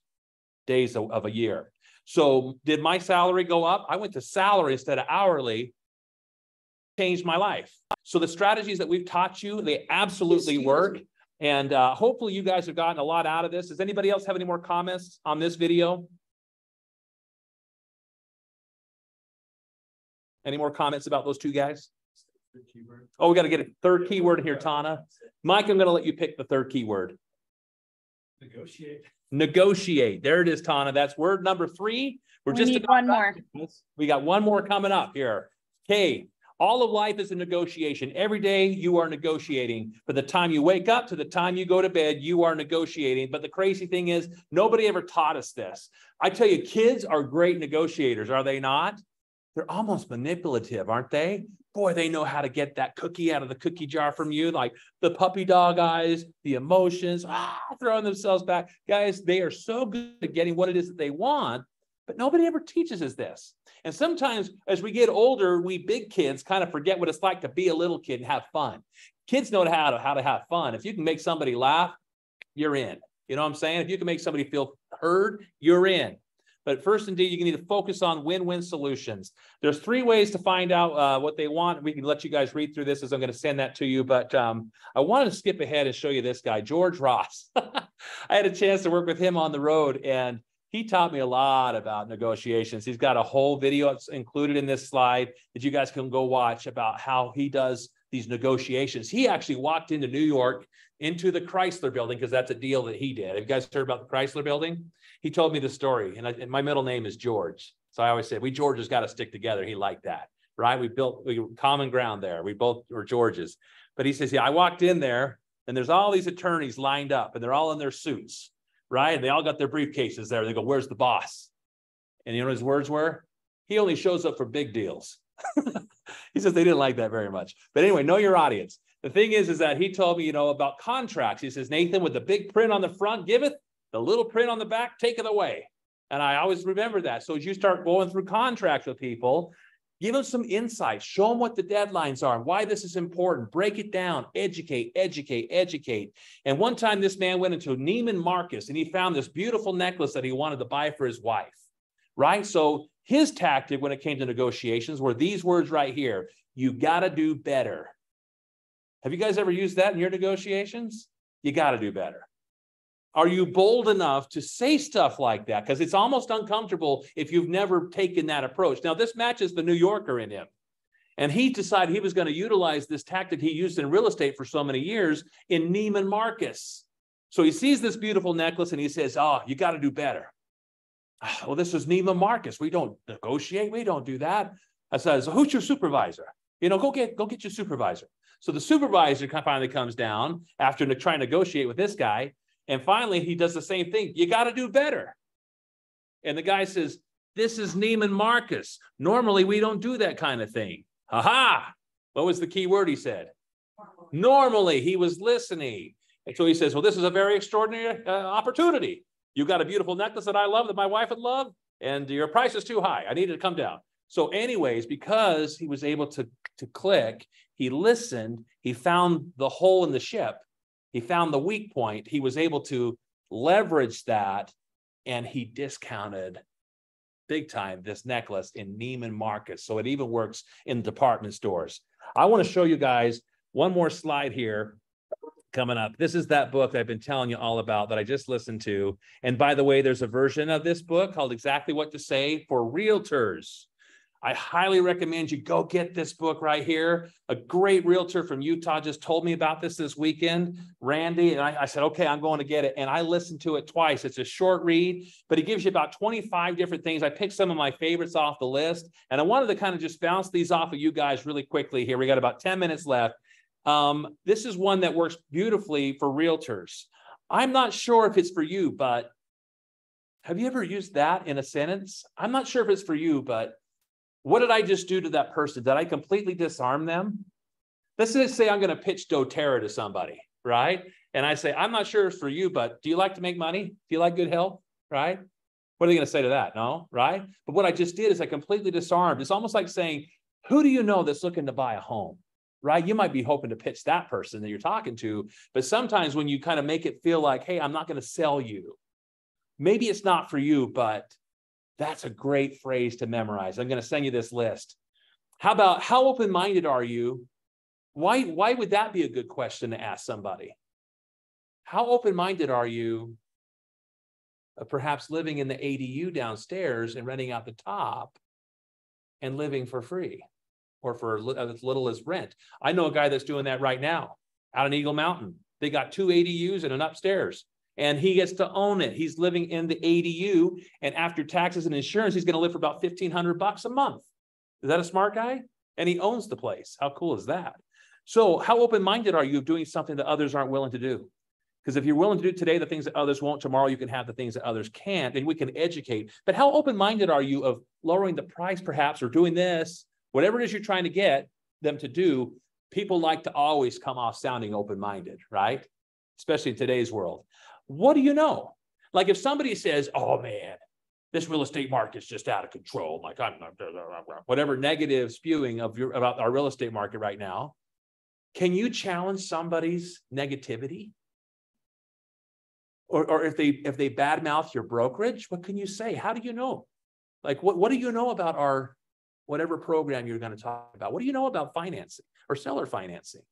days of, of a year. So, did my salary go up? I went to salary instead of hourly. Changed my life. So, the strategies that we've taught you, they absolutely work. And uh, hopefully you guys have gotten a lot out of this. Does anybody else have any more comments on this video? Any more comments about those two guys? Oh, we got to get a third keyword here, Tana. Mike, I'm going to let you pick the third keyword. Negotiate. Negotiate. There it is, Tana. That's word number three. We're We just need about one done. more. We got one more coming up here. Okay. All of life is a negotiation. Every day you are negotiating. From the time you wake up to the time you go to bed, you are negotiating. But the crazy thing is, nobody ever taught us this. I tell you, kids are great negotiators, are they not? They're almost manipulative, aren't they? Boy, they know how to get that cookie out of the cookie jar from you, like the puppy dog eyes, the emotions, ah, throwing themselves back. Guys, they are so good at getting what it is that they want, but nobody ever teaches us this. And sometimes as we get older, we big kids kind of forget what it's like to be a little kid and have fun. Kids know how to, how to have fun. If you can make somebody laugh, you're in. You know what I'm saying? If you can make somebody feel heard, you're in. But first, indeed, you need to focus on win-win solutions. There's three ways to find out uh, what they want. We can let you guys read through this as I'm going to send that to you. But um, I wanted to skip ahead and show you this guy, George Ross. [LAUGHS] I had a chance to work with him on the road, and he taught me a lot about negotiations. He's got a whole video it's included in this slide that you guys can go watch about how he does these negotiations. He actually walked into New York into the Chrysler building because that's a deal that he did. Have you guys heard about the Chrysler building? He told me the story, and, I, and my middle name is George. So I always said, we Georges got to stick together. He liked that, right? We built we common ground there. We both were Georges. But he says, yeah, I walked in there and there's all these attorneys lined up and they're all in their suits, right? And they all got their briefcases there. They go, where's the boss? And you know what his words were? He only shows up for big deals. [LAUGHS] he says they didn't like that very much. But anyway, know your audience. The thing is, is that he told me, you know, about contracts. He says, Nathan, with the big print on the front, giveth, the little print on the back, take it away. And I always remember that. So as you start going through contracts with people, Give them some insight. Show them what the deadlines are and why this is important. Break it down. Educate, educate, educate. And one time, this man went into Neiman Marcus and he found this beautiful necklace that he wanted to buy for his wife. Right. So his tactic when it came to negotiations were these words right here you got to do better. Have you guys ever used that in your negotiations? You got to do better. Are you bold enough to say stuff like that? Because it's almost uncomfortable if you've never taken that approach. Now, this matches the New Yorker in him. And he decided he was going to utilize this tactic he used in real estate for so many years in Neiman Marcus. So he sees this beautiful necklace and he says, Oh, you got to do better. Ah, well, this is Neiman Marcus. We don't negotiate. We don't do that. I says, Who's your supervisor? You know, go get go get your supervisor. So the supervisor finally comes down after trying to negotiate with this guy and finally, he does the same thing. You got to do better. And the guy says, This is Neiman Marcus. Normally, we don't do that kind of thing. Ha ha. What was the key word he said? Normally, he was listening. And so he says, Well, this is a very extraordinary uh, opportunity. You've got a beautiful necklace that I love, that my wife would love, and your price is too high. I need it to come down. So, anyways, because he was able to, to click, he listened, he found the hole in the ship, he found the weak point. He was able to leverage that and he discounted big time this necklace in Neiman Marcus. So it even works in department stores. I want to show you guys one more slide here coming up. This is that book I've been telling you all about that I just listened to. And by the way, there's a version of this book called Exactly What to Say for Realtors. I highly recommend you go get this book right here. A great realtor from Utah just told me about this this weekend, Randy. And I, I, said, okay, I'm going to get it. And I listened to it twice. It's a short read, but it gives you about 25 different things. I picked some of my favorites off the list. And I wanted to kind of just bounce these off of you guys really quickly here. We got about 10 minutes left. Um, this is one that works beautifully for realtors. I'm not sure if it's for you, but have you ever used that in a sentence? I'm not sure if it's for you, but what did I just do to that person? Did I completely disarm them? Let's just say I'm going to pitch doTERRA to somebody, right? And I say, I'm not sure it's for you, but do you like to make money? Do you like good health? Right? What are they going to say to that? No, right? But what I just did is I completely disarmed. It's almost like saying, who do you know that's looking to buy a home? Right? You might be hoping to pitch that person that you're talking to, but sometimes when you kind of make it feel like, hey, I'm not going to sell you, maybe it's not for you, but that's a great phrase to memorize. I'm going to send you this list. How about how open minded are you? Why, why would that be a good question to ask somebody? How open minded are you of perhaps living in the ADU downstairs and renting out the top and living for free or for as little as rent? I know a guy that's doing that right now out in Eagle Mountain. They got two ADUs and an upstairs and he gets to own it. He's living in the ADU, and after taxes and insurance, he's going to live for about fifteen hundred bucks a month. Is that a smart guy? And he owns the place. How cool is that? So, how open-minded are you of doing something that others aren't willing to do? Because if you're willing to do today the things that others won't, tomorrow you can have the things that others can't, and we can educate. But how open-minded are you of lowering the price, perhaps, or doing this, whatever it is you're trying to get them to do? People like to always come off sounding open-minded, right? Especially in today's world. What do you know? Like if somebody says, oh man, this real estate market's just out of control, like I'm not, whatever negative spewing of your about our real estate market right now, can you challenge somebody's negativity? Or, or if they if they badmouth your brokerage, what can you say? How do you know? Like what, what do you know about our whatever program you're going to talk about? What do you know about financing or seller financing?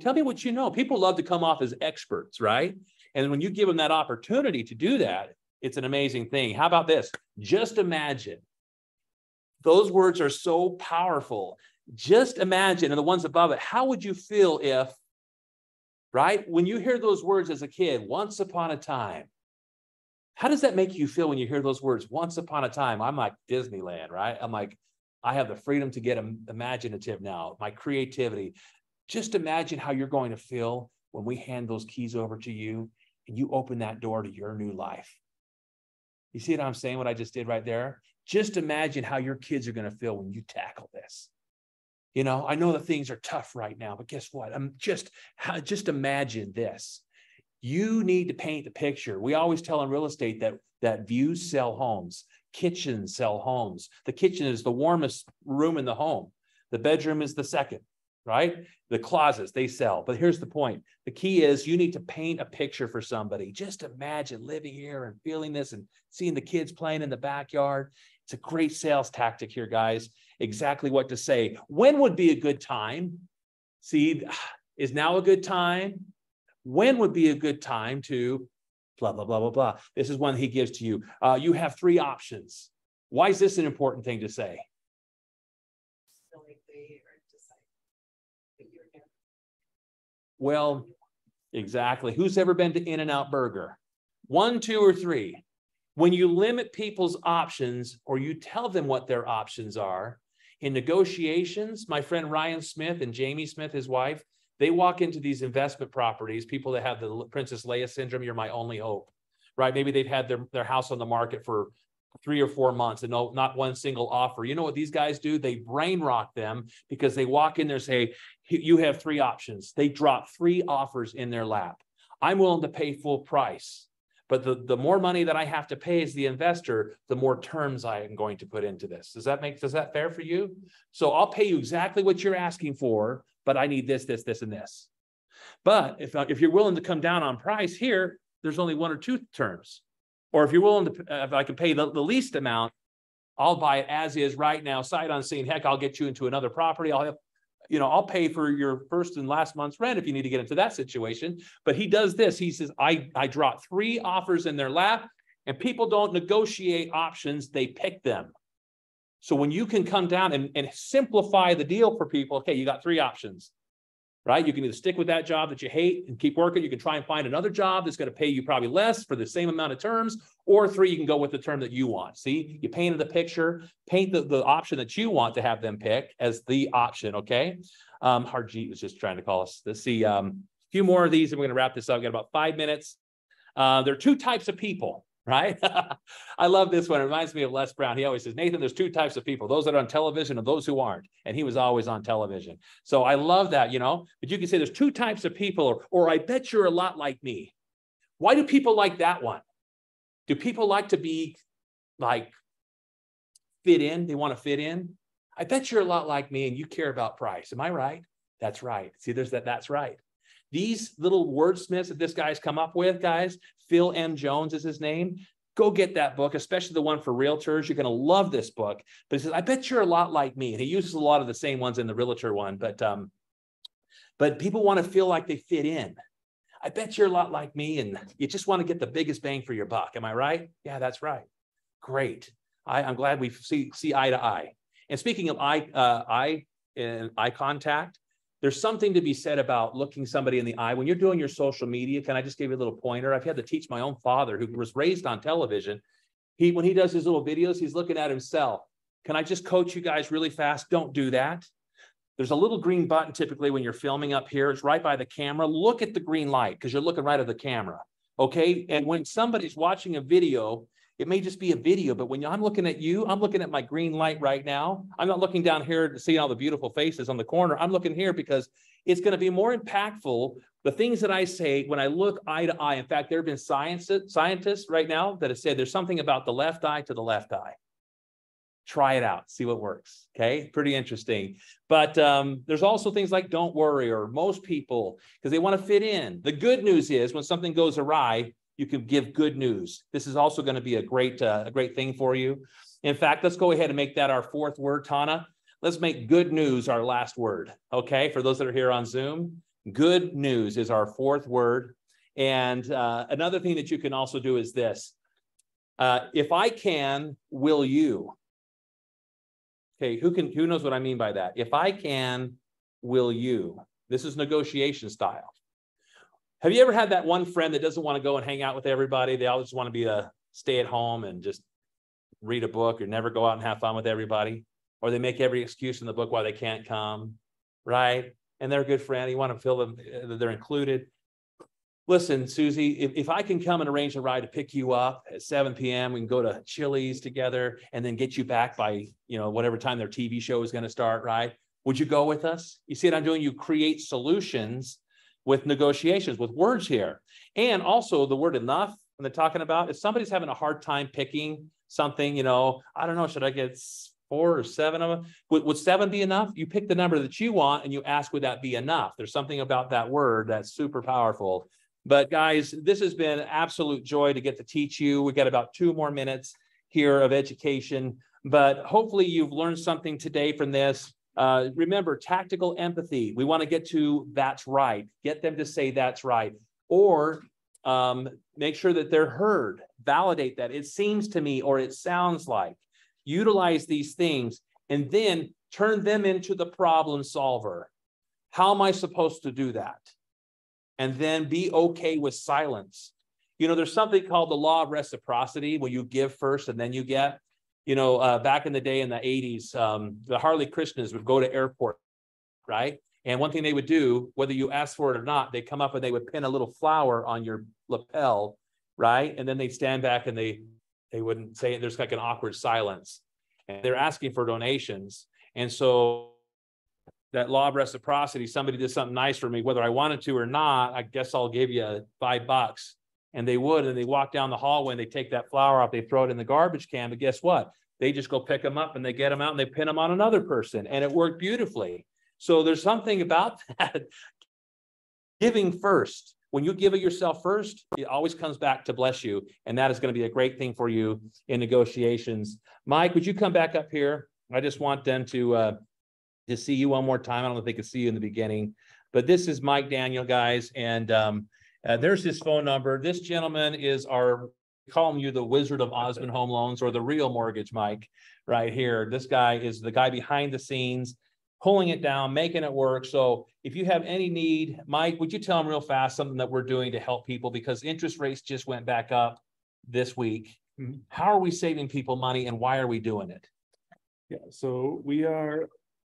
Tell me what you know. People love to come off as experts, right? And when you give them that opportunity to do that, it's an amazing thing. How about this? Just imagine. Those words are so powerful. Just imagine, and the ones above it, how would you feel if, right? When you hear those words as a kid, once upon a time, how does that make you feel when you hear those words, once upon a time? I'm like Disneyland, right? I'm like, I have the freedom to get imaginative now, my creativity. Just imagine how you're going to feel when we hand those keys over to you and you open that door to your new life. You see what I'm saying? What I just did right there? Just imagine how your kids are going to feel when you tackle this. You know, I know that things are tough right now, but guess what? I'm just just imagine this. You need to paint the picture. We always tell in real estate that that views sell homes. Kitchens sell homes. The kitchen is the warmest room in the home. The bedroom is the second, right? The closets they sell. But here's the point. The key is you need to paint a picture for somebody. Just imagine living here and feeling this and seeing the kids playing in the backyard. It's a great sales tactic here, guys. Exactly what to say. When would be a good time? See, is now a good time? When would be a good time to blah, blah, blah, blah, blah. This is one he gives to you. Uh, you have three options. Why is this an important thing to say? Well, exactly. Who's ever been to In N Out Burger? One, two, or three. When you limit people's options or you tell them what their options are, in negotiations, my friend Ryan Smith and Jamie Smith, his wife, they walk into these investment properties, people that have the Princess Leia syndrome, you're my only hope, right? Maybe they've had their, their house on the market for three or four months and no, not one single offer. You know what these guys do? They brain rock them because they walk in there and say, you have three options. They drop three offers in their lap. I'm willing to pay full price. But the, the more money that I have to pay as the investor, the more terms I am going to put into this. Does that make does that fair for you? So I'll pay you exactly what you're asking for, but I need this, this, this, and this. But if, if you're willing to come down on price here, there's only one or two terms. Or if you're willing to, uh, if I can pay the, the least amount, I'll buy it as is right now, sight unseen. Heck, I'll get you into another property. I'll have you know, I'll pay for your first and last month's rent if you need to get into that situation. But he does this. He says, I, I drop three offers in their lap and people don't negotiate options, they pick them. So when you can come down and, and simplify the deal for people, okay, you got three options right? You can either stick with that job that you hate and keep working. You can try and find another job that's going to pay you probably less for the same amount of terms. Or three, you can go with the term that you want. See, you painted the picture, paint the, the option that you want to have them pick as the option, okay? Um, Harjeet was just trying to call us. Let's see, um, a few more of these and we're going to wrap this up. We've got about five minutes. Uh, there are two types of people right? [LAUGHS] I love this one. It reminds me of Les Brown. He always says, Nathan, there's two types of people those that are on television and those who aren't. And he was always on television. So I love that, you know. But you can say there's two types of people, or, or I bet you're a lot like me. Why do people like that one? Do people like to be like fit in? They want to fit in. I bet you're a lot like me and you care about price. Am I right? That's right. See, there's that. That's right. These little wordsmiths that this guy's come up with, guys, Phil M. Jones is his name. Go get that book, especially the one for realtors. You're going to love this book. But he says, I bet you're a lot like me. And he uses a lot of the same ones in the realtor one, but um, but people want to feel like they fit in. I bet you're a lot like me, and you just want to get the biggest bang for your buck. Am I right? Yeah, that's right. Great. I, I'm glad we see see eye to eye. And speaking of eye uh, eye and eye contact, there's something to be said about looking somebody in the eye when you're doing your social media. Can I just give you a little pointer? I've had to teach my own father, who was raised on television. He, when he does his little videos, he's looking at himself. Can I just coach you guys really fast? Don't do that. There's a little green button typically when you're filming up here. It's right by the camera. Look at the green light because you're looking right at the camera. Okay. And when somebody's watching a video, it may just be a video, but when I'm looking at you, I'm looking at my green light right now. I'm not looking down here to see all the beautiful faces on the corner. I'm looking here because it's going to be more impactful. The things that I say when I look eye to eye. In fact, there have been science, scientists right now that have said there's something about the left eye to the left eye. Try it out, see what works. Okay, pretty interesting. But um, there's also things like don't worry, or most people, because they want to fit in. The good news is when something goes awry, you can give good news. This is also going to be a great, uh, a great thing for you. In fact, let's go ahead and make that our fourth word, Tana. Let's make good news our last word. Okay, for those that are here on Zoom, good news is our fourth word. And uh, another thing that you can also do is this. Uh, if I can, will you? Okay, who can who knows what I mean by that? If I can, will you? This is negotiation style. Have you ever had that one friend that doesn't want to go and hang out with everybody? They always want to be a stay at home and just read a book or never go out and have fun with everybody. Or they make every excuse in the book why they can't come, right? And they're a good friend. You want to feel them uh, that they're included. Listen, Susie, if, if I can come and arrange a ride to pick you up at 7 p.m., we can go to Chili's together and then get you back by, you know, whatever time their TV show is going to start, right? Would you go with us? You see what I'm doing? You create solutions with negotiations, with words here. And also the word enough, when they're talking about, if somebody's having a hard time picking something, you know, I don't know, should I get four or seven of them? Would, would seven be enough? You pick the number that you want and you ask, would that be enough? There's something about that word that's super powerful. But guys, this has been absolute joy to get to teach you. We got about two more minutes here of education, but hopefully you've learned something today from this. Uh, remember tactical empathy. We want to get to that's right. Get them to say that's right, or um, make sure that they're heard. Validate that it seems to me or it sounds like. Utilize these things and then turn them into the problem solver. How am I supposed to do that? And then be okay with silence. You know, there's something called the law of reciprocity where you give first and then you get. You know, uh, back in the day in the 80s, um, the Hare Krishnas would go to airport, right? And one thing they would do, whether you ask for it or not, they come up and they would pin a little flower on your lapel, right? And then they'd stand back and they they wouldn't say it. There's like an awkward silence. And they're asking for donations. And so that law of reciprocity, somebody did something nice for me, whether I wanted to or not, I guess I'll give you five bucks. And they would, and they walk down the hallway and they take that flower off, they throw it in the garbage can. But guess what? They just go pick them up and they get them out and they pin them on another person. And it worked beautifully. So there's something about [LAUGHS] that giving first. When you give it yourself first, it always comes back to bless you. And that is going to be a great thing for you in negotiations. Mike, would you come back up here? I just want them to uh, to see you one more time. I don't know if they could see you in the beginning, but this is Mike Daniel, guys. And um, uh, there's his phone number. This gentleman is our calling you the Wizard of [LAUGHS] Osmond Home Loans or the real mortgage, Mike, right here. This guy is the guy behind the scenes, pulling it down, making it work. So if you have any need, Mike, would you tell them real fast something that we're doing to help people because interest rates just went back up this week. Mhm. How are we saving people money and why are we doing it? Yeah, so we are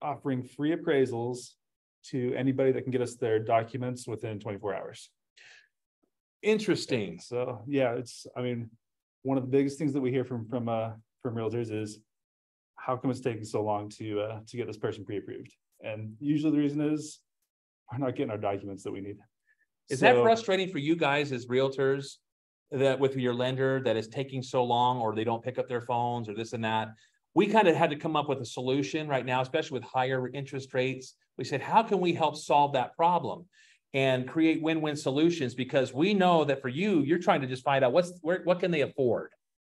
offering free appraisals to anybody that can get us their documents within twenty-four hours. Interesting. So, yeah, it's, I mean, one of the biggest things that we hear from, from, uh, from realtors is how come it's taking so long to, uh, to get this person pre-approved? And usually the reason is we're not getting our documents that we need. Is that frustrating for you guys as realtors? That with your lender that is taking so long or they don't pick up their phones or this and that? We kind of had to come up with a solution right now, especially with higher interest rates. We said, how can we help solve that problem? And create win-win solutions because we know that for you, you're trying to just find out what's where, what can they afford?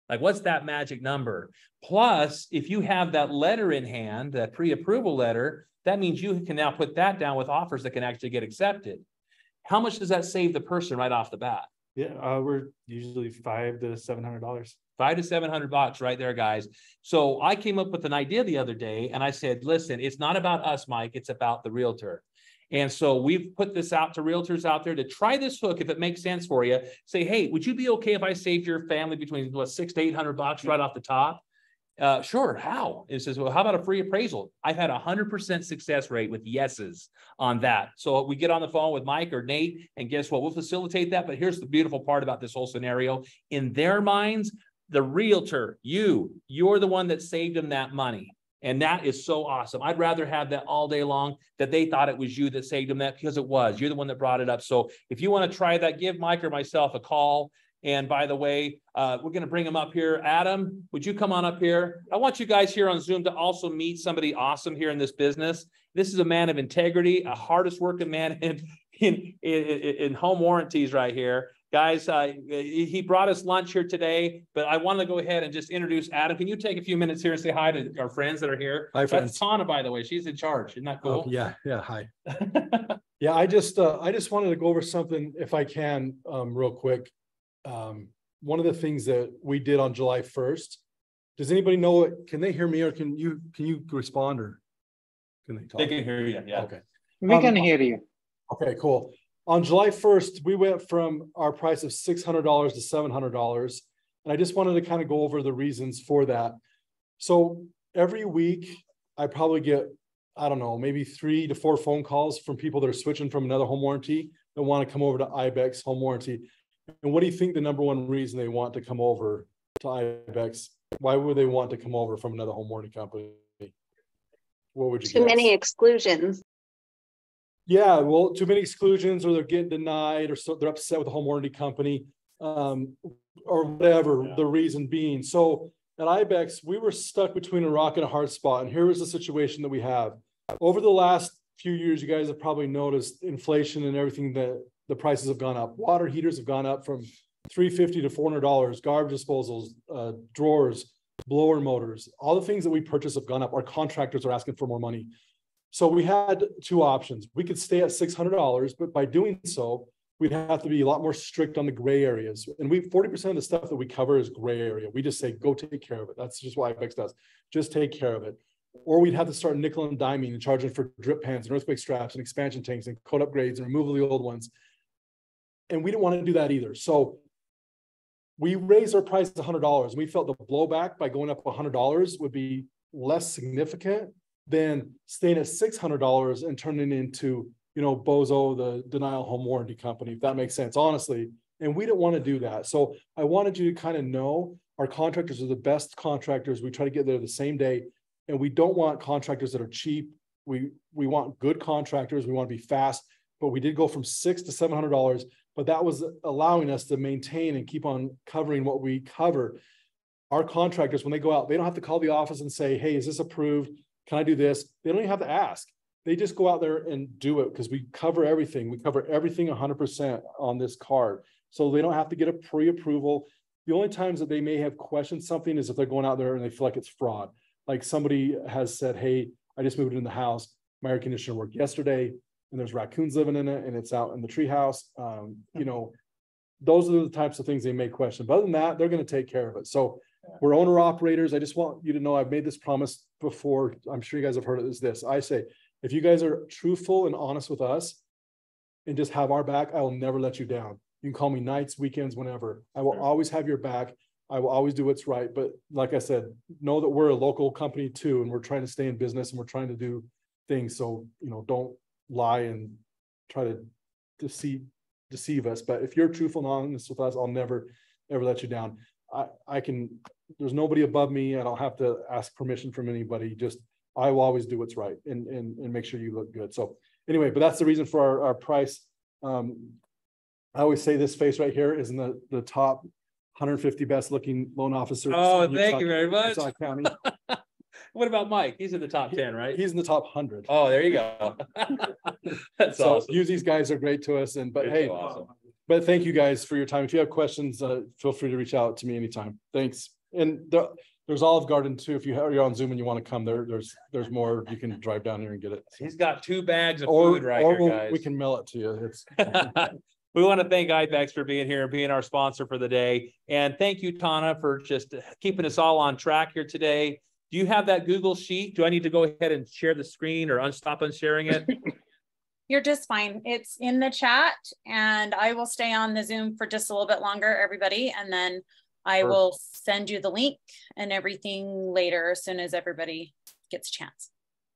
Like, what's that magic number? Plus, if you have that letter in hand, that pre-approval letter, that means you can now put that down with offers that can actually get accepted. How much does that save the person right off the bat? Yeah, uh, we're usually five to seven hundred dollars. Five to seven hundred bucks right there, guys. So I came up with an idea the other day and I said, listen, it's not about us, Mike, it's about the realtor. And so we've put this out to realtors out there to try this hook if it makes sense for you. Say, hey, would you be okay if I saved your family between what six to eight hundred bucks right off the top? Uh, sure. How? It says, well, how about a free appraisal? I've had a hundred percent success rate with yeses on that. So we get on the phone with Mike or Nate, and guess what? We'll facilitate that. But here's the beautiful part about this whole scenario: in their minds, the realtor, you, you're the one that saved them that money. And that is so awesome. I'd rather have that all day long that they thought it was you that saved them that because it was. You're the one that brought it up. So if you want to try that, give Mike or myself a call. And by the way, uh, we're going to bring him up here. Adam, would you come on up here? I want you guys here on Zoom to also meet somebody awesome here in this business. This is a man of integrity, a hardest working man [LAUGHS] in, in, in, in home warranties right here. Guys, uh, he brought us lunch here today, but I want to go ahead and just introduce Adam. Can you take a few minutes here and say hi to our friends that are here? Hi, That's friends. Tana, by the way. She's in charge. Isn't that Oh, cool? yeah, yeah, hi. [LAUGHS] Yeah, I just, uh, I just wanted to go over something if I can, um, real quick. Um, one of the things that we did on July first. Does anybody know it? Can they hear me or can you, can you respond or? Can they talk? They can hear you. Yeah. Okay. We Um, can hear you. Okay, cool. On July first, we went from our price of six hundred dollars to seven hundred dollars. And I just wanted to kind of go over the reasons for that. So every week, I probably get, I don't know, maybe three to four phone calls from people that are switching from another home warranty that want to come over to Ibex Home Warranty. And what do you think the number one reason they want to come over to Ibex? Why would they want to come over from another home warranty company? What would you Too guess? many exclusions. Yeah, well, too many exclusions or they're getting denied or so they're upset with the home warranty company. Um, or whatever the reason being. So at IBEX, we were stuck between a rock and a hard spot. And here was the situation that we have. Over the last few years, you guys have probably noticed inflation and everything that the prices have gone up. Water heaters have gone up from 350 to $400, garbage disposals, uh, drawers, blower motors, all the things that we purchase have gone up. Our contractors are asking for more money. So we had two options. We could stay at $600, but by doing so, we'd have to be a lot more strict on the gray areas. And we 40% of the stuff that we cover is gray area. We just say, go take care of it. That's just what IBEX does. Just take care of it. Or we'd have to start nickel and diming and charging for drip pans and earthquake straps and expansion tanks and code upgrades and removal of the old ones. And we didn't want to do that either. So we raised our price to $100. And We felt the blowback by going up $100 would be less significant than staying at $600 and turning into, you know, Bozo, the denial home warranty company, if that makes sense, honestly. And we didn't want to do that. So I wanted you to kind of know our contractors are the best contractors. We try to get there the same day. And we don't want contractors that are cheap. We we want good contractors. We want to be fast. But we did go from six to seven hundred dollars. But that was allowing us to maintain and keep on covering what we cover. Our contractors, when they go out, they don't have to call the office and say, "Hey, is this approved? Can I do this?" They don't even have to ask. They just go out there and do it because we cover everything. We cover everything 100% on this card. So they don't have to get a pre-approval. The only times that they may have questioned something is if they're going out there and they feel like it's fraud. Like somebody has said, Hey, I just moved in the house. My air conditioner worked yesterday and there's raccoons living in it and it's out in the treehouse. Um, you know, those are the types of things they may question. But other than that, they're going to take care of it. So we're owner operators. I just want you to know I've made this promise before. I'm sure you guys have heard it is this. I say, if you guys are truthful and honest with us and just have our back, I will never let you down. You can call me nights, weekends, whenever. I will always have your back. I will always do what's right. But like I said, know that we're a local company too, and we're trying to stay in business and we're trying to do things. So, you know, don't lie and try to deceive deceive us. But if you're truthful and honest with us, I'll never ever let you down. I, I can there's nobody above me. I don't have to ask permission from anybody. Just I will always do what's right and and, and make sure you look good. So anyway, but that's the reason for our, our price. Um, I always say this face right here is in the, the top 150 best looking loan officers. Oh, thank Utah- you very much. Utah County. [LAUGHS] What about Mike? He's in the top 10, right? He's in the top 100. Oh, there you go. [LAUGHS] That's so awesome. use these guys are great to us and but You're hey so awesome. But thank you guys for your time if you have questions uh, feel free to reach out to me anytime thanks and there, there's olive garden too if you have, you're on zoom and you want to come there there's there's more you can drive down here and get it He's got two bags of or, food right or here, we'll- guys. we can mail it to you [LAUGHS] We want to thank IBEX for being here and being our sponsor for the day. And thank you, Tana, for just keeping us all on track here today. Do you have that Google sheet? Do I need to go ahead and share the screen or unstop unsharing it? [LAUGHS] You're just fine. It's in the chat and I will stay on the Zoom for just a little bit longer, everybody. And then I will send you the link and everything later as soon as everybody gets a chance.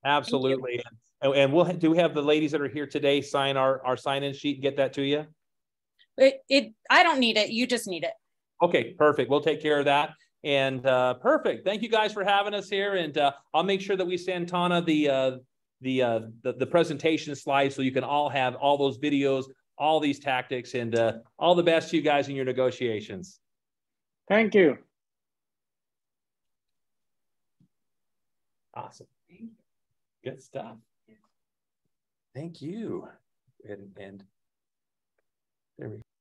Absolutely. And, and we'll, do we have the ladies that are here today sign our, our sign-in sheet and get that to you? It, it, I don't need it. You just need it. Okay, perfect. We'll take care of that. And uh, perfect. Thank you guys for having us here. And uh, I'll make sure that we send Tana the uh, the, uh, the the presentation slides so you can all have all those videos, all these tactics, and uh, all the best to you guys in your negotiations. Thank you. Awesome. Good stuff. Thank you. And and there we go.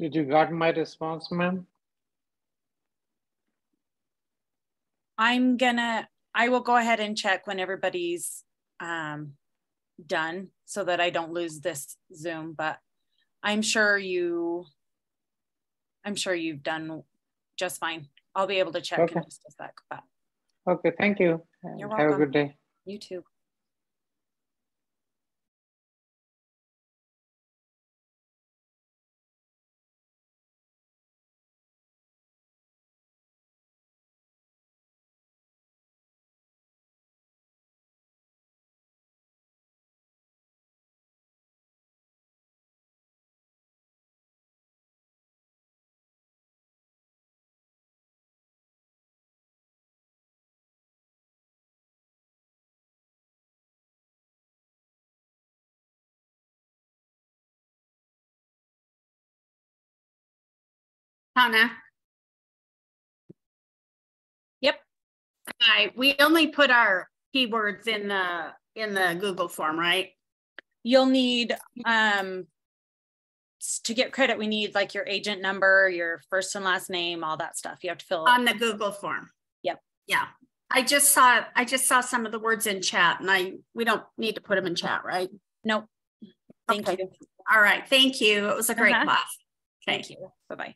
Did you got my response, ma'am? I'm gonna, I will go ahead and check when everybody's um done so that I don't lose this Zoom, but I'm sure you, I'm sure you've done just fine. I'll be able to check Okay. in just a sec, but Okay, thank you. You're and Have a good day. you too. Hannah? Yep. Hi, we only put our keywords in the, in the Google form, right? You'll need, um, to get credit, we need like your agent number, your first and last name, all that stuff. You have to fill. On the Google form. Yep. Yeah, I just saw, I just saw some of the words in chat and I, we don't need to put them in chat, right? Nope. Thank Okay. you. All right, thank you. It was a great Uh-huh. class. Okay. Thank you. Bye-bye.